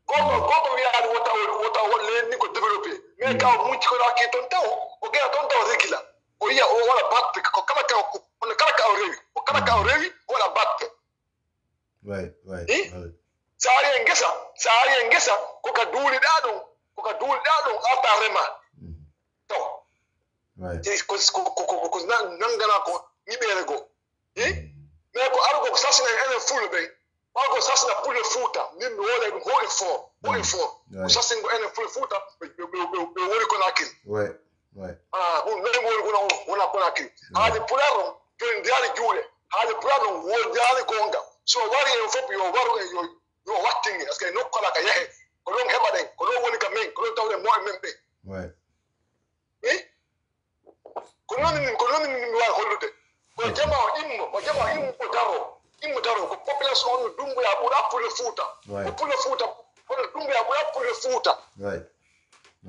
goto goto wiyaani wota wota le ni ko développé mais mu mucci ko ɗaki toon taw o geya toon taw régila o yiya o waɗa batte. Ko kala ka ko kala ka o rewi ko kala ka o rewi o waɗa batte Eh? so ari e ngesa so ari e ngesa koka duuliɗa ɗum koka duuliɗa ɗum arta rema mm-hmm. to ko nanngana ko ñiɓeere goo eh? mm-hmm. mais ko argo ko sasina enen fulɓe ɓen argo sasina pulle fuuta min mi wole ɗum ho e foor ho e mm-hmm. foor ko sasingo enen fulle fuuta ɓe woni konakiri ɗum nomi woni wona konakiri haali pular ɗum joni ndiyaani juuɗe haali pular ɗum wo ndiyaani goonga. so wari en fof yo waru en yo yo wattinge par ce que nokkola ka yehe ko ɗon heɓa ɗen ko ɗon woni ka men ko ɗon tawɗen moe men ɓe. I ko noon ko noon mi wawi hollude. Ko jama o immo o jama o immo o daro immo daro ko population on no dumboya ɓuura pulle fuuta. Ko pulle fuuta kono dumboya ɓuura pulle fuuta.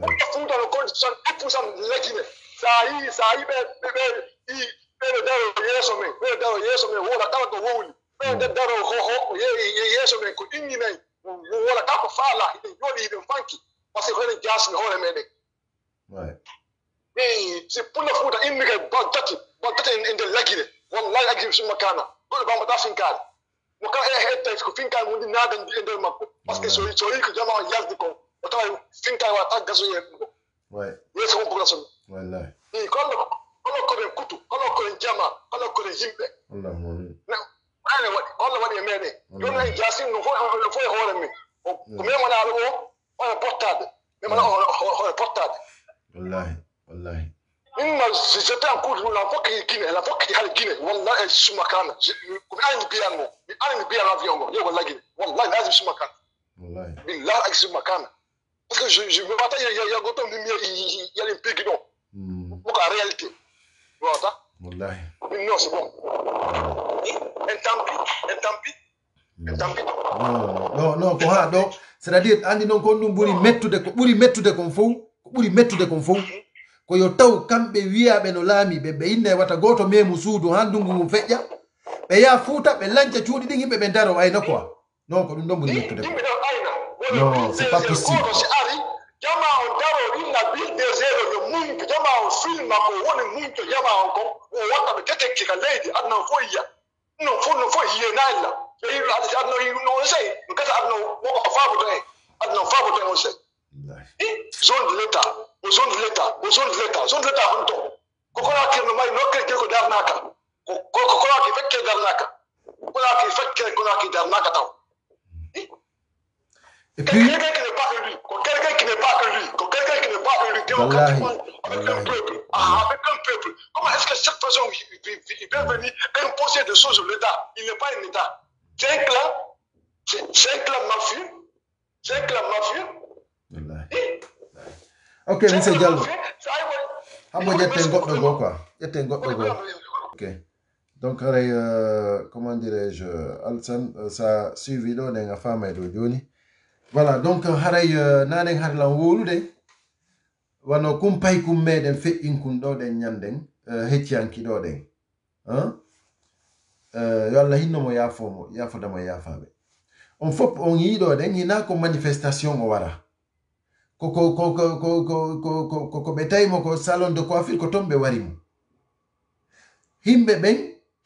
Pulle fuuta no condition ippusan lekine. Sa yi sa yi ɓe ɓe ɓe i ɓeɗo daro yeeso men ɓeɗo daro yeeso men wola kala ko wowli. ɓe hoho yeeso men ko ɗinninayi wonata ko faala eɗen jooɗi hiɗen fanki par ce que hoɗen jasni hoore meɗen eyi si pulla fuuta inni kay bal tati bal tati e nder lagine wallahi agim summa kana goɗɗo bambaɗa finkaali. Mo kala e hettay ko finkaali mundi naadan e nder makko par ce que so yi ko jama o yaldi ko o tawa finkaali wata tan gasoye yeeso on progression i kolla kono koɗen kutu kono koɗen jama kono koɗen yimɓe. wale wale wale mene me portable wallahi wallahi imma j'étais en a Guinée wallahi je suis makan comme un un avion wallahi parce que je me bataille il y a il y a goton de mieux il y a les pays qui réalité voilà tampi non c'est bon no no ko ha ɗo c'est à dire andi noon kon ɗum ɓuri mettude ko ɓuri mettude kon fof ko ɓuri mettude kon fof ko yo taw kamɓe wiyaɓe no laami ɓe ɓe inne wata goto memu suudu ha ndungu ngu feƴƴa ɓe yaha fuuta ɓe lanca cuuɗi ɗin yimɓe ɓe daro ayna quoi non ko. Ɗum ɗon ɓuri mettude ko Non, c'est pas possible. nabii dezero yo muntu jama o filma ko woni muntu jama on ko o watta ɓe tetekki ka leydi adnan foyya no fo no fo yiyenayla adno yino on sey no on zone de l'état. Zone de l'état. Zone de l'état. Zone de l'état hon to kokorake no mari nokkere ko fekke fekke taw et puis Quelqu'un qui n'est pas élu, que quelqu'un qui n'est pas élu, que quelqu'un qui n'est pas élu démocratiquement avec un peuple, ah, avec un peuple. Comment est-ce que cette personne il, peut venir imposer des choses à l'État? Il n'est pas un État. C'est un clan, c'est que la mafia c'est la mafia wallahi. Ok monsieur diallo. hambo ƴetten goɗɗo goo quoi. Ƴetten goɗɗo goo ok. Donc euh, comment dirais je alsan euh, sa suivi ɗo nden a famay ɗo joni voilà donc haray euh, nanen harlan wolude wano kumpay kum meɗen feƴƴin kun ɗo ɗen ñanden uh, hecciyanki ɗo ɗen yo allah hinnomo yaafomo yaafodamo yaafaɓe on fop on yiiɗo ɗen hina ko manifestation o wara. Ko ɓe tawimo ko salon de coiffure ko ton ɓe warimo himɓe ɓen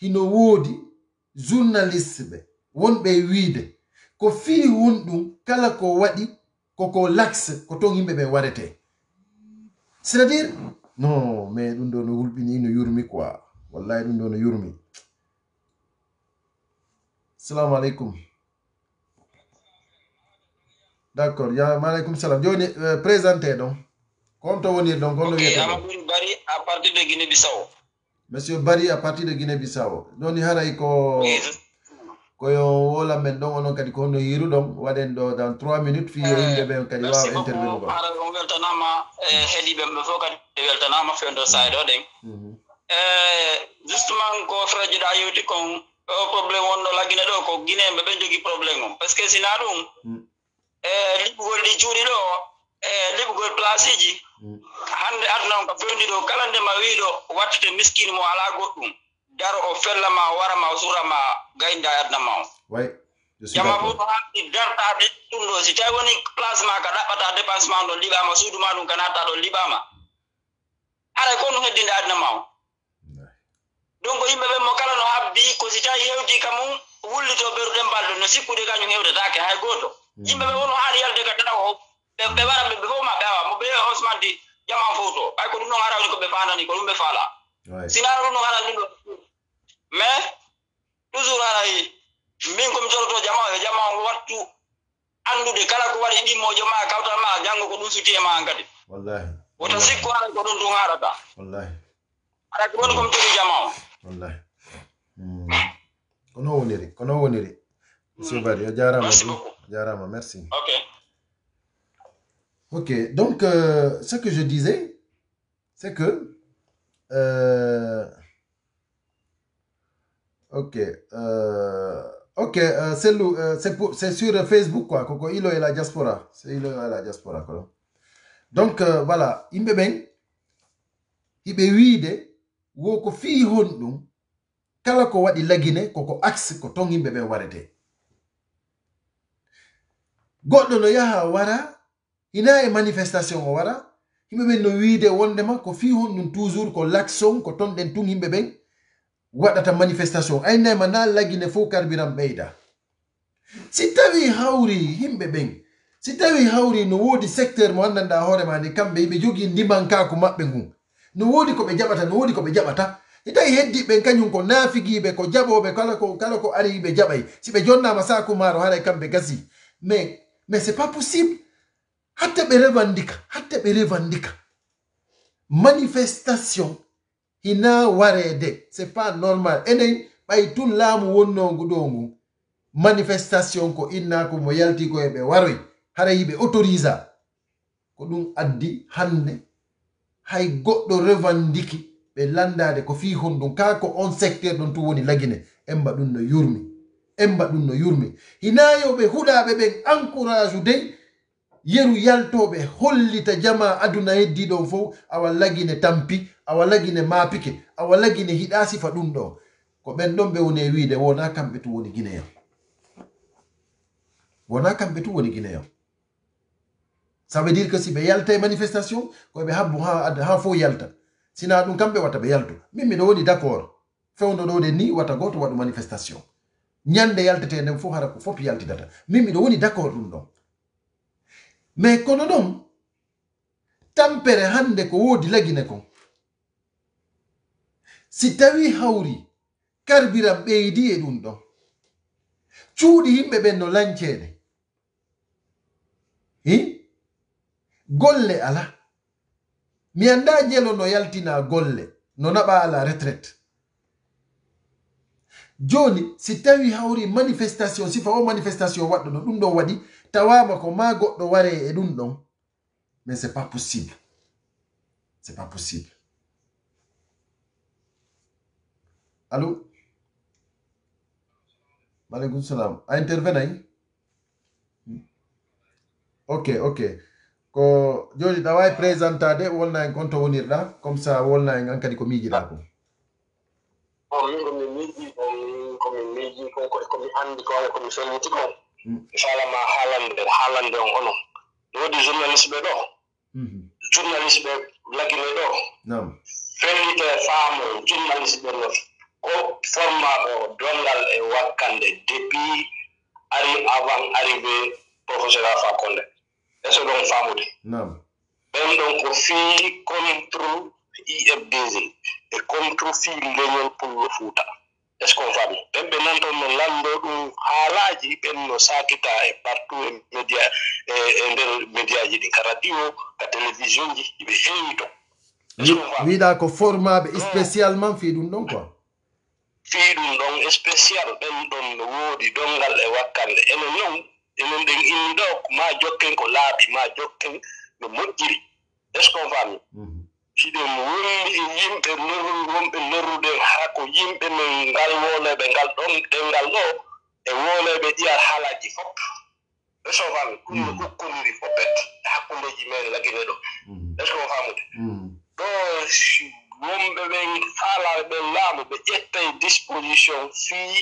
hino woodi journaliste ɓe wonɓe wiide ko kala waɗi koko laxe ko ton yimɓe ɓe warete c'est à dire non mais ɗum ɗo no wulɓini no yurmi quoi. Wallahi ɗum ɗo no yurmi. Salamu aleykum. D' accord ya maaleykum salam. Joni uh, présenté ɗon ko on to wonir ɗon bari à partir de monsieur bari à partir de guinée bissau joni haray ko koyo wola men ɗon onon kadi ko honno yiru ɗon waɗen ɗo dans trois minutes fi eh, yimɓe ɓen kadi wawa intervenu ko ara on weltanama eh, heeɗiɓe ɓe fof kadi ɓe weltanama fewdo mhm. eh, saye ɗo ɗen. Justement ko frajiɗa yewti kon o probléme wonɗo laggine ɗo ko guinéɓe ɓen jogui probléme on par ce que sina ɗum? Hmm. E liɓugol ɗi cuuɗi ɗo e liɓugol place ji hmm. hande aduna on ko fewndi ɗo kala ndema wiɗo wattete miskine mo ala goɗɗum. Daro o fellama warama surama gaynda adna ma o jama to hanɗi dartade ɗum ɗo si tawi woni place ma ka ɗaɓɓata dépensement ɗo liɓama suudu ma ɗum ka natta ɗo liɓama aray ko ɗum heddinde adna ma donc yimɓe ɓe mo kala no habbi ko si tawi hewti ka mum wullito ɓeruɗen balɗe no sikkude kañum hewtetake hay goto yimɓe ɓe wono haali yalde ka tata o ɓe waɗa ɓe fof maɓɓe awa mo ɓe osmanti jaman fof to ɓay ko ɗum ɗon harawni ko ɓe fandani ko ɗum ɓe faala sinano ɗum ɗon ɗum ɗo mais toujours haray min komi joloto jama e jama wattu andude kala ko waɗi ɗimmojo ma kawtal ma janngo ko ɗum suti e ma kadi wota sikku haray ko ɗum ɗum haɗata haray ko woni komi jogi jama o wallahi kono woniri kono woniri monsieur bari o jarama jarama merci. Ok. Ok donc euh, ce que je disais c'est que euh, Ok. Euh, ok, euh, c'est euh, sur Facebook, quoi. Ilo la diaspora. C'est Ilo et la diaspora, quoi. Donc, voilà. Imbe ben. Ibe wiide. Wo ko fi hondum. Kala ko wadi lagine. Koko axe ko tong imbe ben warete. Goddo no yaha wara. Ina e manifestation wara. Imbe ben no wiide wondema ko fi toujours ko l'action ko imbe ben. Waɗata manifestation aynayma na lagine fof karbiran ɓeyda si tawi hawri himɓe ɓen si tawi hawri no woodi secteur mo anndanɗa hoorema ni kamɓe yiɓe jogii ndimankaku maɓɓe ngun no woodi ko ɓe jaɓata no woodi ko ɓe jaɓata i tawi heddiɓen kañum ko naafigiiɓe ko jaɓoɓe kala ko kala ko ari ɓe jaɓay si ɓe jonnama saku maaro kamɓe gasi mais mais c'est pas possible hatta ɓe revandika hatta ɓe revandika. Manifestation hina wareede c'est pas normal. Enen ɓay tun laamu wonnongu ɗo ngu. Manifestation ko innako mo yalti ko e ɓe waroy hara yiɓe autorisa ko ɗum addi hande hay goɗɗo revandiki ɓe landade ko fi honɗum ka ko on secteur ɗon tun woni lagine emba ɗum no yurmi. Emba ɗum no yurmi. Hinayoɓe huɗaɓe ɓen encourage dey yeru yaltoɓe hollita jama aduna heddiɗon fof awa lagine tampi awa lagine mapike awa lagine hiɗa sifa ɗum ɗo. Ko ɓen ɗon ɓe woni e wiide wona kamɓe tu woni guinéen wona kamɓe tu woni guinéen ça veut dire que si ɓe yalta e manifestation koɓe habbo ha ha fo yalta. Sina ɗum kamɓe watta ɓe yaltu. Min miɗo woni d' accord fewdo ɗo de ni wata goto waɗu manifestation. Ñande yaltete nden fof hara ko fof yaltidata. Min miɗo woni d' accord ɗum ɗon mais kono ɗon tampere hande ko woodi lagine kon si tawi hawri karbiran ɓeydi e ɗum ɗon cuuɗi yimɓe ɓen no lancede hi? Golle ala. Mi anda jelo no yaltina golle no naɓa ala retraite joni si tawi hawri manifestation sifa o manifestation waɗɗo ɗo ɗum ɗon waɗi tawama ko ma e mais c'est pas possible. C'est pas possible. Allo? Maaleykum salam. A intervenay ok ok. Ko joni ɗa wawi présentade wolna en konto comme ça en an kadi ko miijiɗa ko. O min komi miiji on komi miiji falama haalande haalande on onon woodi journaliste ɓe ɗo. Mhm. Journaliste ɓe lagine ɗo. Fellite faamo journaliste ɓe no ko forma o dongal e wakkande depuis ari avant arrivé professeur afa konde e so ɗon faamude ɓen ɗon ko fii contre ifdg e contre fii leñol pour le fuuta. est ce qu'on fami ɓen ɓe nan no lanndo ɗum haalaaji ɓen no sakita e partout e média e, e nder média ji ɗi. Ka radio ka télévision ji ɓe heewi to. Wiɗa ko formaɓe spécialement fii ɗum ɗon quoi? Fii ɗum ɗon spécial ɓen ɗon no woodi dongal e wakkalle enen non enen ɗen inni ɗo ma jokken ko laaɓi ma jokken no moƴƴiri. Est ce qu'on fami hiɗen wondi e yimɓe wonɓe lorrude haa ko yimɓe men ngal wooleeɓe ngal ɗon ɗengal ɗo e wooleeɓe ƴiyal haalaji fof. Esoval ɗum mm. no hokkondiri foppet hakkundeji men lagine ɗo. Mm. Est ce que faamude mm. ɗo wonɓe ɓen faalaɓe ɓen laamu ɓe ƴettay disposition fii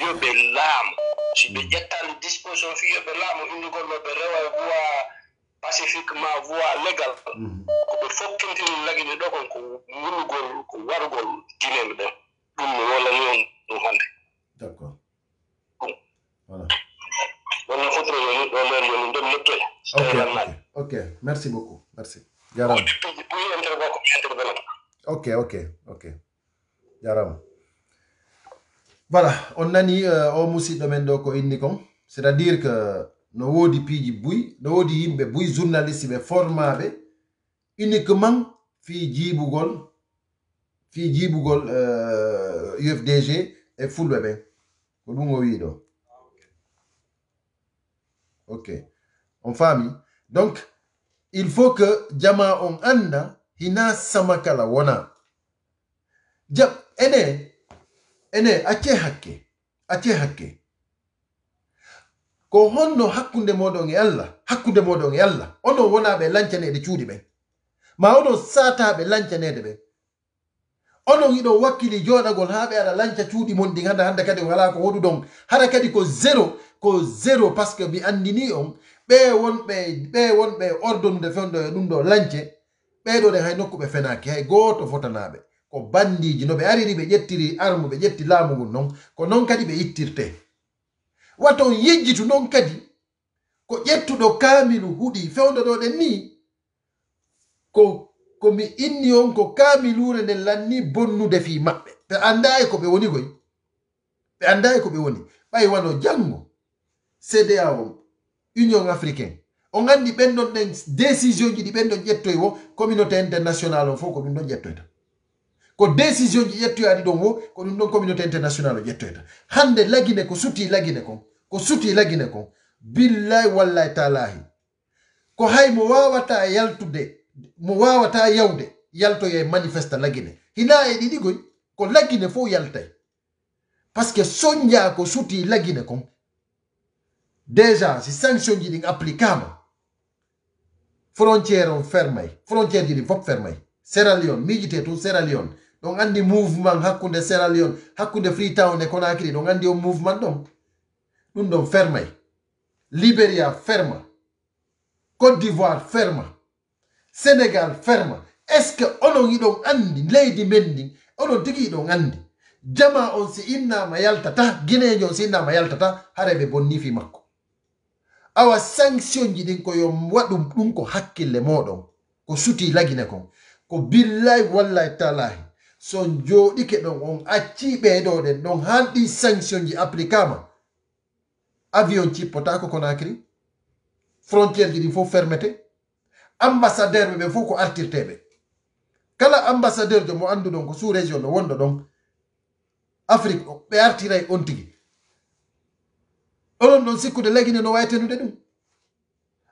yoɓe laamu. Si ɓe ƴettali disposition fii yoɓe laamu innugol no ɓe rewa voa pacifiquement voie légal ko ɓe fokkintini lagine ɗo kon ko wulugol ko wargol guineɓe ɗen ɗum mi wolani on ɗum hannde d' accord voilà. Wonno fotoro yoni ɗo nder yoni nden lettoye ok ok. merci beaucoup. Merci. Jarama ko ok ok ok. Jarama voilà. On nani uh, o musidɗo men ɗo ko inni kon c' est à dire que no woodi piiji buy no woodi yimɓe buy journaliste ɓe formaɓe uniquement fi jiibugol fi jiibugol ufdg e fulɓe ɓen ko ɗum o ok. On faami. Donc il faut que jama on anda hina sama kala wona. Jam ene ene acce hakke acce hakke ko honno hakkunde moɗon e allah hakkunde moɗon e allah onon wonaɓe lancaneɗe cuuɗi ɓen. Ma onon sataɓe lancanede ɓen. Onon iɗon wakkili joɗagol ha ɓe aɗa lanca cuuɗi mon ɗin hande hande kadi wala ko hoɗu ɗon. Hara kadi ko zéro ko zéro par ce que mi andini on ɓe wonɓe ɓe wonɓe ordonude fewdo e ɗum ɗo lance ɓeɗo ɗen hay nokku ɓe fenaki hay goto fotanaɓe ko bandiji no ɓe ariri ɓe ƴettiri armu ɓe ƴetti laamu ngun noon ko noon kadi ɓe ittirte wato on yejjitu noon kadi ko ƴettuɗo kamilu huɗi fewdoɗoɗen ni ko komi inni on ko kamilure nden lanni bonnude fi maɓɓe. Ɓe andayi e ko ɓe woni koy. Ɓe andayi e ko ɓe woni. Ɓay wano janngo cda o union africain on anndi ɓenɗon ɗen décision ji ɗi ɓenɗon ƴettoy wo communauté international on fof ko ɗum ɗon ƴettoyta. ko décision ji ƴettoyaɗi ɗon wo ko ɗum ɗon communauté international o ƴettoyta hande lagine ko suti lagine kon ko suti lagine kon billahi wallahi talahi ko hay mo wawata yaltude mo wawata yawde yaltoya e manifesta lagine. Hina e ɗiɗigoy ko lagine fof yaltay. Par ce que soñja ko suti lagine kon déjà si sanction ji ɗin applicama frontiére on fermay frontiére ji ɗin fof fermay. Sierra leone miijite tun sierra leone. ɗon anndi mouvement hakkunde sera lion hakkunde free town e konakiri ɗon anndi on mouvement ɗon. Ɗum ɗon fermay libéria ferma côte d'ivoire ferma sénégal ferma est ce que onon iɗon anndi? Leydi men ndin onon tigi iɗon anndi? Jama on si innama yaltata guineejo on si innama yaltata hareɓe bonnifi makko. Awa sanction ji ɗin ko yo waɗum ɗum ko hakkille moɗon ko suti lagine kon. Ko billahi wallahi talahi son joɗike ɗon on acci ɓeeɗoɗen ɗon hanɗi sanction ji applicama. Avion cippotako conacry frontiére ji ɗin fof fermete ambassadeur ɓe ɓe fof ko artirteɓe. Kala ambassadeur jo mo annduɗon ko sous région no wonɗo ɗon afrique ɓe artiray on tigi. Onon ɗon sikkude legine no waytenude ɗum?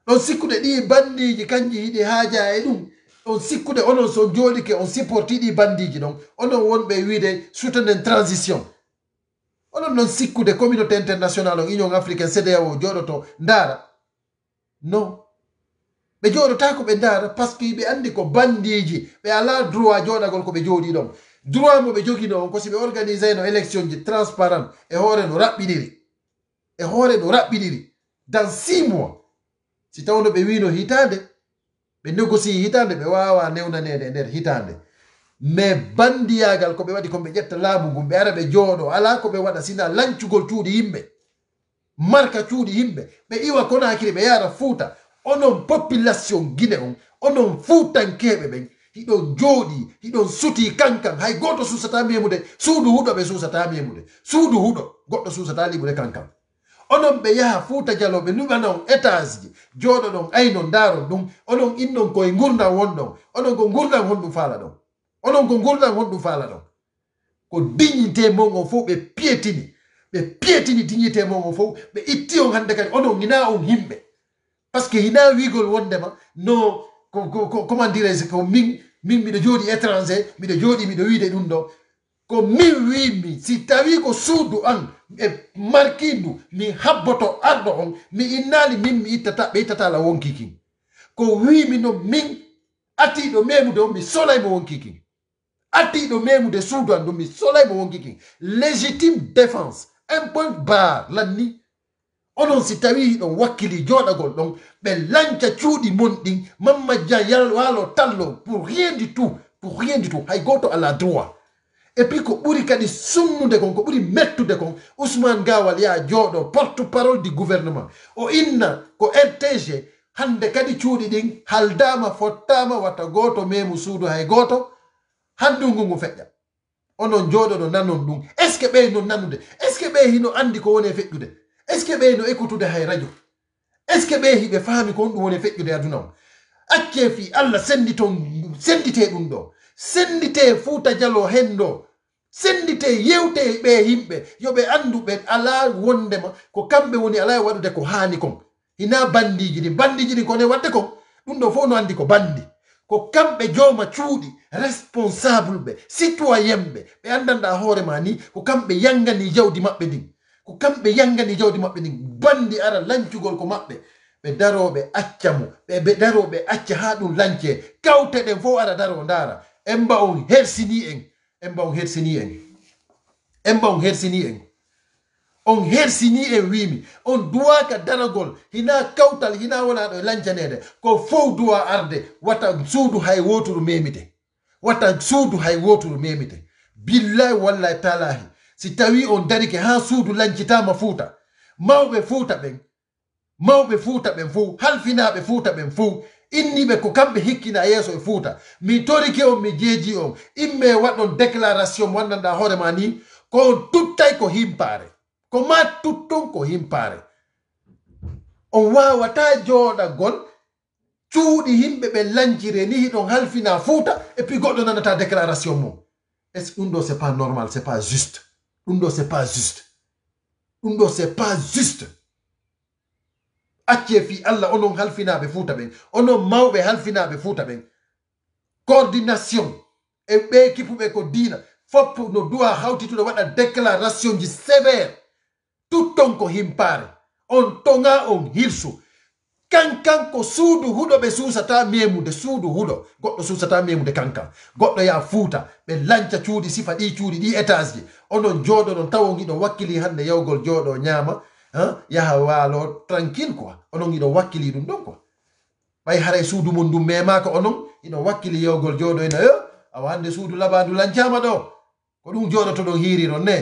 Ɗon sikkude ɗi bandiji kanji yiɗi haaja e ɗum? Ɗon sikkude onon so jooɗike on supporti ɗi bandiji ɗon. Onon wonɓe wiide soutenen transition. Onon ɗon sikkude communauté international on union africain cdao jooɗoto ndaara. Non ɓe jooɗota ko ɓe ndaara par ce que ɓe anndi ko bandiji. Ɓe ala droit jooɗagol ko ɓe jooɗi ɗon. Droit mo ɓe jogino on ko si ɓe organisé no élection ji transparent e hoore no raɓɓiɗiri e hoore no raɓɓiɗiri dans six mois si tawno ɓe wino hitande ɓe négocie hitande ɓe wawa newnanede e nder hitande mais bandiyagal koɓe waɗi koɓe ƴetta laamu ngum ɓe ara ɓe jooɗo ala koɓe waɗa sina lancugol cuuɗi yimɓe marka cuuɗi yimɓe ɓe iwa konakiri ɓe yara fuuta. Onon population guine on onon fuutankeɓe ɓen. Hiɗon jooɗi hiɗon suti kankan. Hay goto susata memude suudu huɗo ɓe susata memude suudu huɗo goɗɗo susata liɓude kankan onon ɓe yaha fuuta jaloɓe luɓanon étage ji. Jooɗo ɗon aynon ndaaron ɗum. Onon innon koye ngurdam wonɗon onon ko ngurdam honɗum faala ɗon. Onon ko ngurdam honɗum faala ɗon. Ko dignité mon on fof ɓe piétini ɓe piétini dignité mon on fof ɓe itti on hannde kadi. Onon hina on yimɓe. Par ce que hina wiigol wondema no comment dirais ko min min miɗo jooɗi étranger miɗo jooɗi miɗo wiide ɗum ɗo. Ko min wimi si tawi ko suudu an e markindu mi habboto arɗo on mi innali min mi ittata ɓe ittatala wonkikin. Ko wimi no min memude on mi wonkikin. Atiɗo memude suudu an mi solaymo wonkikin. Légitime défense un point bar lanni. Onon si tawi hiɗon wakkili joɗagol ɗon ɓe lanca cuuɗi mon ɗin mamma dia yal walo tallo pour rien du tout pour rien du tout. Hay goto ala droit et puis ko ɓuri kadi sumnude kon ko ɓuri mettude kon ousmane gawal ya jooɗo porte parole du gouvernement. O inna ko rtg hande kadi cuuɗi ɗin haldama fottama watta goto memu suudu hay goto handungu ngu feƴƴa. Onon jooɗono nanon ɗum. Est ce que ɓey no nanude est ce que ɓey hino andi ko woni e feƴƴude? Est ce que ɓey no écoutude hay radio? Est ce que ɓey hiɓe faami ko on ɗum woni e feƴƴude aduna o? Acce fi allah sendi ton sendite ɗum ɗo. sendite fuuta jalo hen ɗo sendite yewte ɓe yimɓe yoɓe andu ɓe ala wondema ko kamɓe woni ala e waɗude ko haani kon. Hina bandiji ɗi bandiji ɗi kone waɗde kon. Ɗum ɗo fof no andi ko bandi. Ko kamɓe jooma cuuɗi responsable ɓe citoyen ɓe ɓe andanɗa hoorema ni ko kamɓe yangani jawdi maɓɓe ndin. Ko kamɓe yangani jawdi maɓɓe ndin. Bandi ara lancugol ko maɓɓe. Ɓe daroɓe acca mo. Ɓe daroɓe acca ha ɗum lance. Kawte ɗen fof ara daro ndara emba on hersini en emba on hersini en emba on hersini en on hersini en wimi. On duwaka daragol. Hina kautal hina wona ɗo lancanede ko fof duwa arde. Wata suudu hay woturu memite. Wata suudu hay woturu memite. Billahi wallahi talahi si tawi on darike ha suudu lancitama fuuta mawɓe fuuta ɓen mawɓe fuuta ɓen fo halfinaɓe fuuta ɓen fo inniɓe ko kamɓe hikkina yeeso e fuuta mi torike on mi jeeji on imme waɗon déclaration wanndanɗa hoorema ni ko on tuttay ko himpare. Ko ma tutton ko himpaare on wawata jooɗagol cuuɗi yimɓe ɓe lancire ni hiɗon halfina fuuta et puis goɗɗo nanata déclaration mum est ce ɗum ɗo c'est pas normal c'est pas juste ɗum ɗo c'est pas juste ɗum ɗo c'est pas juste acce fi allah onon halfinaɓe fuuta ɓen onon mawɓe halfinaɓe fuuta ɓen coordination. E ɓe kipuɓe ko diina fop no duwa hawtitude waɗa déclaration ji sévère tutton ko himpare. On tonga on hirsu kankan ko suudu huɗo ɓe susata memude suudu huɗo goɗɗo susata memude kankan goɗɗo ya fuuta ɓe lanca cuuɗi sifa ɗi cuuɗi ɗi étage ji onon jooɗo ɗon tawo giɗo wakkili hande yawgol jooɗo ñaama yaha waalo tranquille quoi. Onon iɗo wakkili ɗum ɗon quoi. Ɓay haray suudu mum ndum memaka onon ino wakkili yewgol jooɗo ina yo awa hande suudu labandu lancama ɗo. Ko ɗum jooɗoto ɗon hiiriron ne.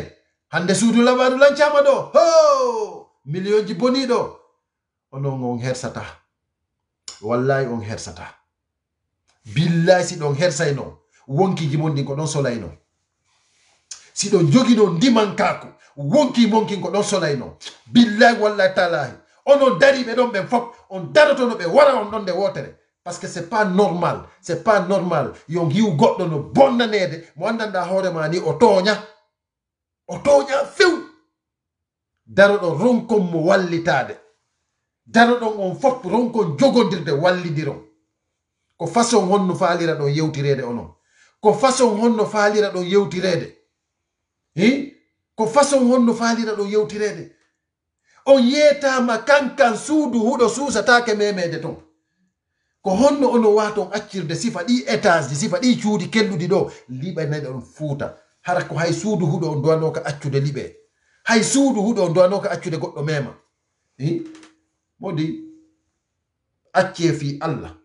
Hande suudu labandu lancama ɗo ho! Million ji boniɗo onon on hersata. Wallahi on hersata. Billahi si ɗon hersayno wonkiji mon ɗin ko ɗon solayno. Si ɗon jogino ndimankako wonki monkin ko ɗon solayno billahi wallahi talahi onon dariɓe ɗon ɓen fop on darotono ɓe wara on ɗon nde wotere par ce que c'est pas normal c'est pas normal yon hiw goɗɗo no bonnanede mo andanɗa hoorema ni o tooña o toña few daroɗo ronkon mo wallitade daroɗon on fof ronkon jogodirde wallidiron ko façon honno faalira ɗon yewtirede onon ko façon honno faalira ɗon yewtirede. Hi ko façon honno faalira ɗo yewtirede on yeetama kankan suudu huɗo suusatake memede ton ko honno ono waton accirde sifa ɗi étage ji sifa ɗi cuuɗi kelluɗi ɗo liɓa on fuuta hara ko hay suudu huɗo on duwanoka accude liɓe hay suudu huɗo on duwanoka accude goɗɗo mema. Modi acce fi allah.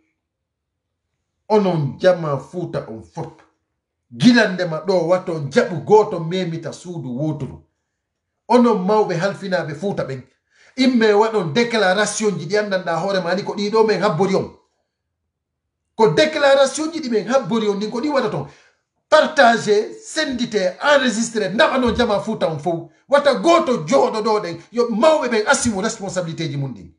Onon jama fuuta on fop gilandema ɗo wato jaɓu goto memita suudu woturu onon mawɓe halfinaɓe fuuta ɓen imme waɗon déclaration ji ɗi andanɗa hoorema ni ko ɗiɗo men habbori on ko déclaration ji ɗi men habbori on ɗin ko ɗi waɗa ton partagé sendité enregistré naɓano jama fuuta on fof wata goto jooɗo ɗo ɗen yo mawɓe ɓen assume responsabilité ji mum ɗin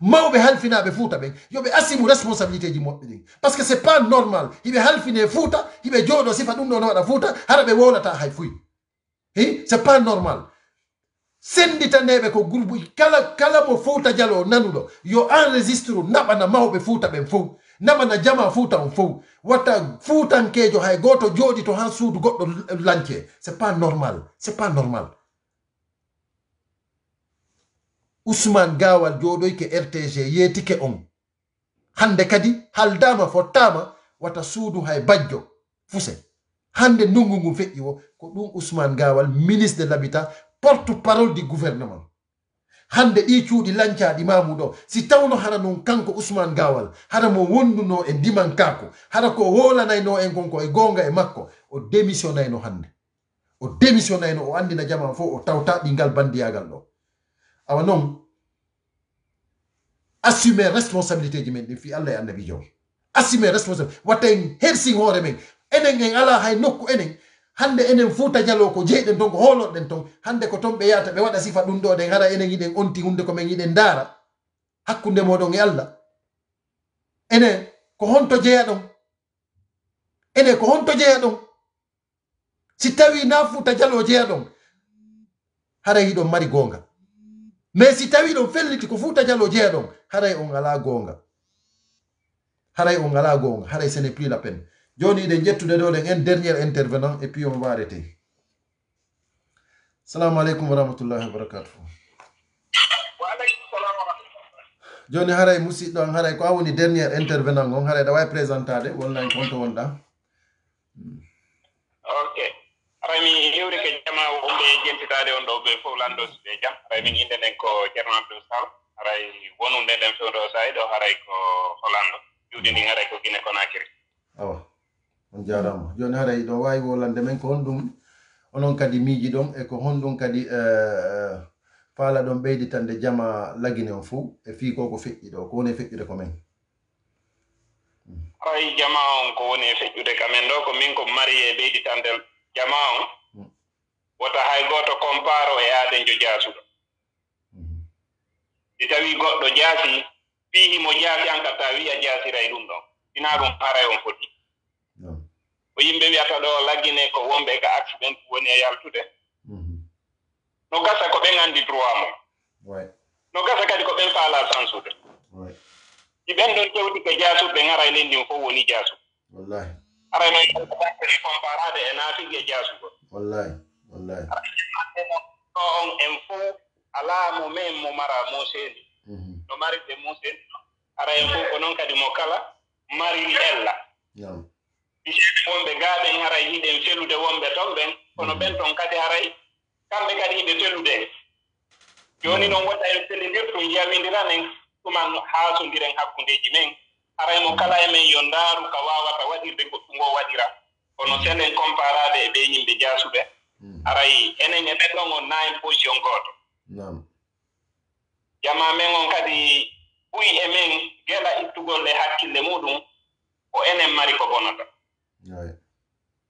mawɓe halfinaɓe fuuta ɓen yoɓe assimu responsabilité ji moɓɓe ɗin par ce que c'est pas normal. hiɓe halfine fuuta hiɓe jooɗo sifa ɗum ɗo no waɗa fuuta hara ɓe wolata hay fuy hi c'est pas normal. senditaneɓe ko groupe kala kala mo fuuta jalo nanuɗo yo enregistre naɓana mawɓe fuuta ɓen fof naɓana jama fuuta on fof watta fuutankejo hay goto jooɗi to ha suudu goɗɗo lance c'est pas normal. c'est pas normal ousmane gawal joɗoyke rtg yeetike on. Hande kadi haldama fottama wata suudu hay bajjo fuse. Hande ndungu ngu feƴƴi o ko ɗum ousmane gawal ministre de l'habitat porte parole du gouvernement. Hande ɗi cuuɗi lancaɗi mamuɗo si tawno hara non kanko ousmane gawal hara mo wonduno e ndiman kako hara ko wolanayno en konko e gonga e, e makko o démissionnayno hande o démissionnayno o andina jama fof o tawta ɗingal bandiyagal ɗo. Awa noon assume responsabilité ji men fi allah e annabijo assume responsabilité. Watta en hersin men. Enen en ala hay nokku enen. Hande enen fuuta jalo ko jeyɗen ton ko hooloɗen ton. Hande ko ton sifa enen onti hunde ko men hakkunde e allah. Enen ko honto enen ko honto jeeya ɗon. Si tawi na mari goonga mais si tawi ɗon felliti ko fuu dañalo jeeɗon haray on ala goonga. Haray on ala goonga haray ce n'est plus la peine joni iɗen jettude ɗo ɗen en derniére intervenant et puis on va arrêté salamu aleykum wa rahmatullahi wa barakatuhu jooni haray musidɗo an haray ko a woni derniére intervenant on haray ɗa wawi présentade wonlan konto wonɗa. Mi hewri ke jama wonɓe jentitade on ɗo ɓe fof lanɗo ɓe jam. Aray min inde nden ko ceerno abdou sal aray wonunde nden fewdo sayi ɗo haray ko holando juuɗe ndin haray ko guine konakiri awa on jarama joni haray ɗo wawi wolande men ko honɗum onon kadi miiji ɗon e ko honɗum kadi faala ɗon ɓeyditande jama lagine on fou e fii ko ko feƴƴi ɗo ko woni e feƴƴude ko men. Aray jama on ko woni e feƴƴude kamen ɗo ko min ko mari e ɓeyditande jama on wota hay goto comparo o e aadenjo jaasuɗo si tawi goɗɗo jaasi fiihimo jaasi an ka ta wiya jaasiray ɗum ɗon sina ɗum haray on foti ko yimɓe wiyata ɗo laggine ko wonɓe ka accident woni e yaltude no gasa ko ɓen anndi droit mum no gasa kadi ko ɓen faala sansude si ɓen ɗon tewti ko jaasuɓe ŋaray lenndin fof woni jaasu arano e comparade e naatigi e jaasugo wallahi wallahi. Ɗo on en fof alaa mo men mo mara moseeni no mari ɗe moseeni ara en fof ko noon kadi mo kala mari ella wonɓe gaaɓen haray hiɗen felude wonɓe ton ɓen kono mm. ɓen ton kadi haray kamɓe kadi hiɓe felude jooni mm. noon wota en felindirtum yawindiran en ɗuman haasondiren hakkundeeji men. arayno kala e men yo ndaaru ka waawata waɗirde goɗɗu ngo waɗira. Kono senen comparade e ɓe yimɓe jaasuɓe hmm. aray enen e ɓeɗon on nayi position gooto jama men on kadi ɓuyi e men gela ittugol e hakkille muɗum ko enen mari ko bonata.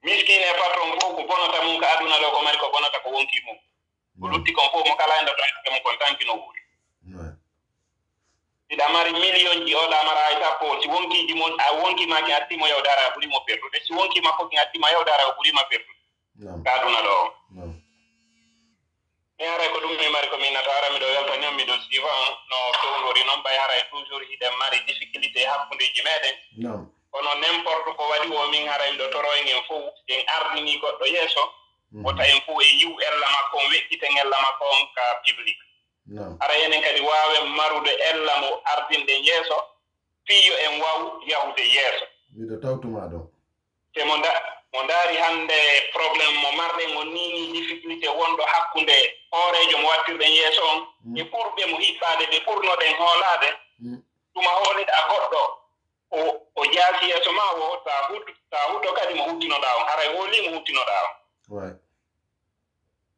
Miskine patron fof ko bonata mum ko aduna ɗo ko mari ko bonata ko wonki mum. Ko hmm. lutti kon fof mo kala enda to ɓe mum kon tanki no wuuri. siɗa mari million ji oh, oɗa mara hay sappo si wonkiji mon a wonkimaki attimo yawdara a ɓurimo perdude si wonkima fof kin attima yawdara o ɓurima perdude ka aduna ɗo. O mi haray ko ɗum mi mari ko minnato ara miɗo weltani on miɗo suiva no fewnori noon ɓay haray toujours hiɗen mari difficulté hakkundeji meɗen. Kono n'importe ko waɗi o min haray miɗo toroyn en fof en ardini goɗɗo yeeso. Wota en fof e yiw ella makko on weƴƴiten ella makko on ka publique ara enen kadi waawen marude ella mo ardinde yeeso fiyo en waw yahude yeeso miɗo tawtuma ɗon te mo da mo ndaari hannde probléme mo marɗen o nini difficulté wonɗo hakkunde hoorejo mo wattirɗen yeeso on. E ɓurɓe mo hiɓɓaade ɓe ɓurnoɗen hoolaade tuma a goɗɗo o o jaasi yeeso ma o ta huto kadi mo huttinoɗaa on haray hooli mo huttinoɗaa on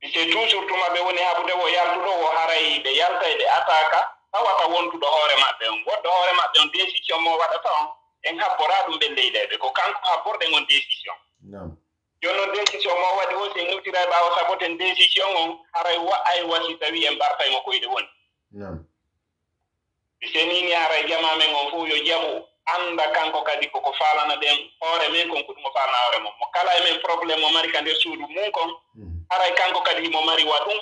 e toujours tuma ɓe woni haɓude o yaltuɗo o haray ɓe yalta e ɓe ataka. Tawata wontuɗo hoore maɓɓe on. Woɗɗo hoore maɓɓe on décision mo waɗata on. En habbora ɗum ɓe leyɗeɓe ko kanko habborɗen on décision. Joni noon décision mo waɗi o sen newtira e ɓaawa saboten décision on haray wa'ay wasi tawi en mbartaymo koyɗe woni. Senini haray jama men on fof yo jamu. annda kanko kadi koko faalana ɗen hoore men kon ko ɗum o faalana hoore mum. Mo kala e men probléme mo mari ka nder suudu mum kon hmm. haray kanko kadi himo mari wa ɗum.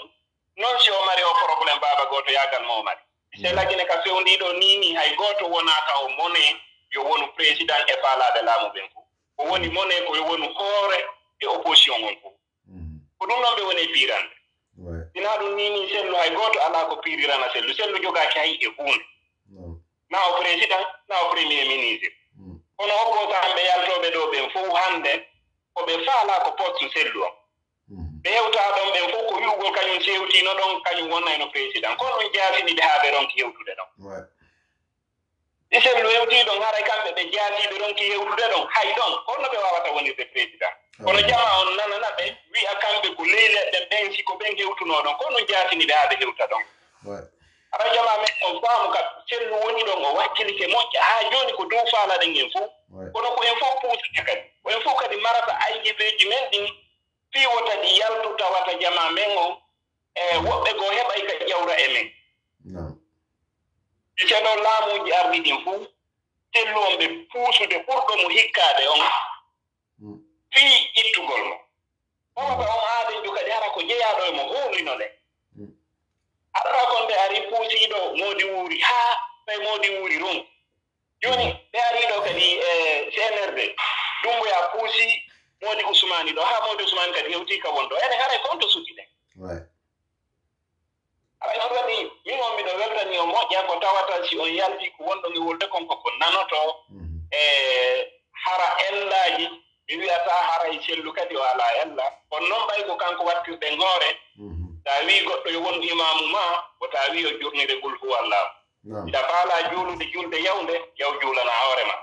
Noon si o mari o probléme baaba gooto yaagal mo o mari. Hmm. Sellagine ka fewndiiɗo ni ni hay gooto wonaa ka o mone yo wonu président e faalaaɓe laamu ɓen fof o woni mone ko yo wonu hoore e opposition on fof hmm. ko ɗum noon ɓe woni e piirande. Sinaa ɗum ni ni sellu hay gooto alaa ko piirirana sellu. Sellu jogaaki hay e huunde. na o président na o premier ministre. Hmm. Kono opposant ɓe yaltoɓe ɗo ɓen fof hannde oɓe faala ko poste sellu on hmm. ɓe hewtaa ɗon ɓen fof ko wi'ugol kañum sewtino ɗon kañum wonnayno président. Kono ɗum jaafiniɓe haa ɓe ronki hewtude ɗon. Ɗi sellu hewtii ɗon haray kamɓe ɓe jaasiiɓe ronki hewtude ɗon. Hay ɗon holno ɓe waawata wonirde président. Kono hmm. jama on nanana ɓe wi'a kamɓe ko ley leɗɗe ɓen siko ɓen hewtunoo ɗon. Kono ɗum jaasiniɓe haa ɓe hewta ɗon. Aɗa jama men on faamu ka sellu woni ɗon o wakkilike moƴƴa haa jooni ko dow faalaɗen en fof kono ko en fof puusata kadi ko en fof kadi marata aygibeeji men ɗin fiiwota ɗi yaltu tawata jama men on e woɓɓe goo heɓay ka ƴawra e men nam ceɗo laamuuji ardi ɗin fuu sellu on ɓe puusude ɓurɗo mo hikkaade on fii ittugol mo tawata on aadejo kadi hara ko jeyaaɗo e mo huulino ɗen haɓɓata kon ɓe ari puusiiɗo moodi wuuri haa ɓe moodi wuuri rum jooni ɓe ariiɗo kadi e cnrd dumboya puusi moodi usmani ɗo. Haa moodi usmani kadi hewtii ka won ɗo ene haray kon to suti ɗe. Aɓen on waɗi min on miɗo weltani o moƴƴa ko tawata si on yaltii ko wonɗo nge wolde kon koko nanoto mhm. e hara ellaaji mi wiyataa haray sellu kadi o alaa ella. Kono noon ɓay ko kanko wattirɗe ngoore so a wii goɗɗo yo won imamu ma o tawi o jurnire gulfu fu wallaamu nam ida faalaa juulude julde yawnde yaw juulana hoore ma.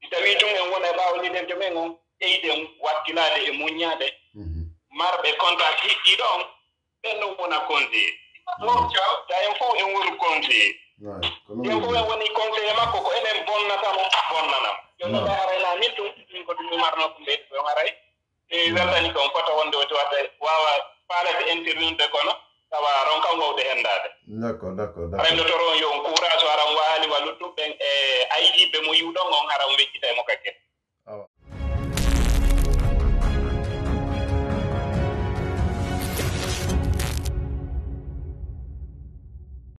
Si tawii tum en wona e ɓaawlidirde men on ɓeyden wattilaade e muññaade. Marɓe contact hiɗɗiiɗo on ɓen ɗon wona conseiller. Ta en fof en woni conseiller. Way ko en fof en woni conseillé makko ko enen bonnatamo bonnanam. Jonno ɓe harayna min tum min ko ɗum mi marno ko mbeyɗi ɗon haray. E weltani kon fota wonde o tawata waawa faalete intervinde kono tawa ron kam wawde henndaade. D' accord d' accord arande toron yo on courage o aran waali walludu ɓen e ayiiɓe mo yiwɗon on haran wejjita e mo kakken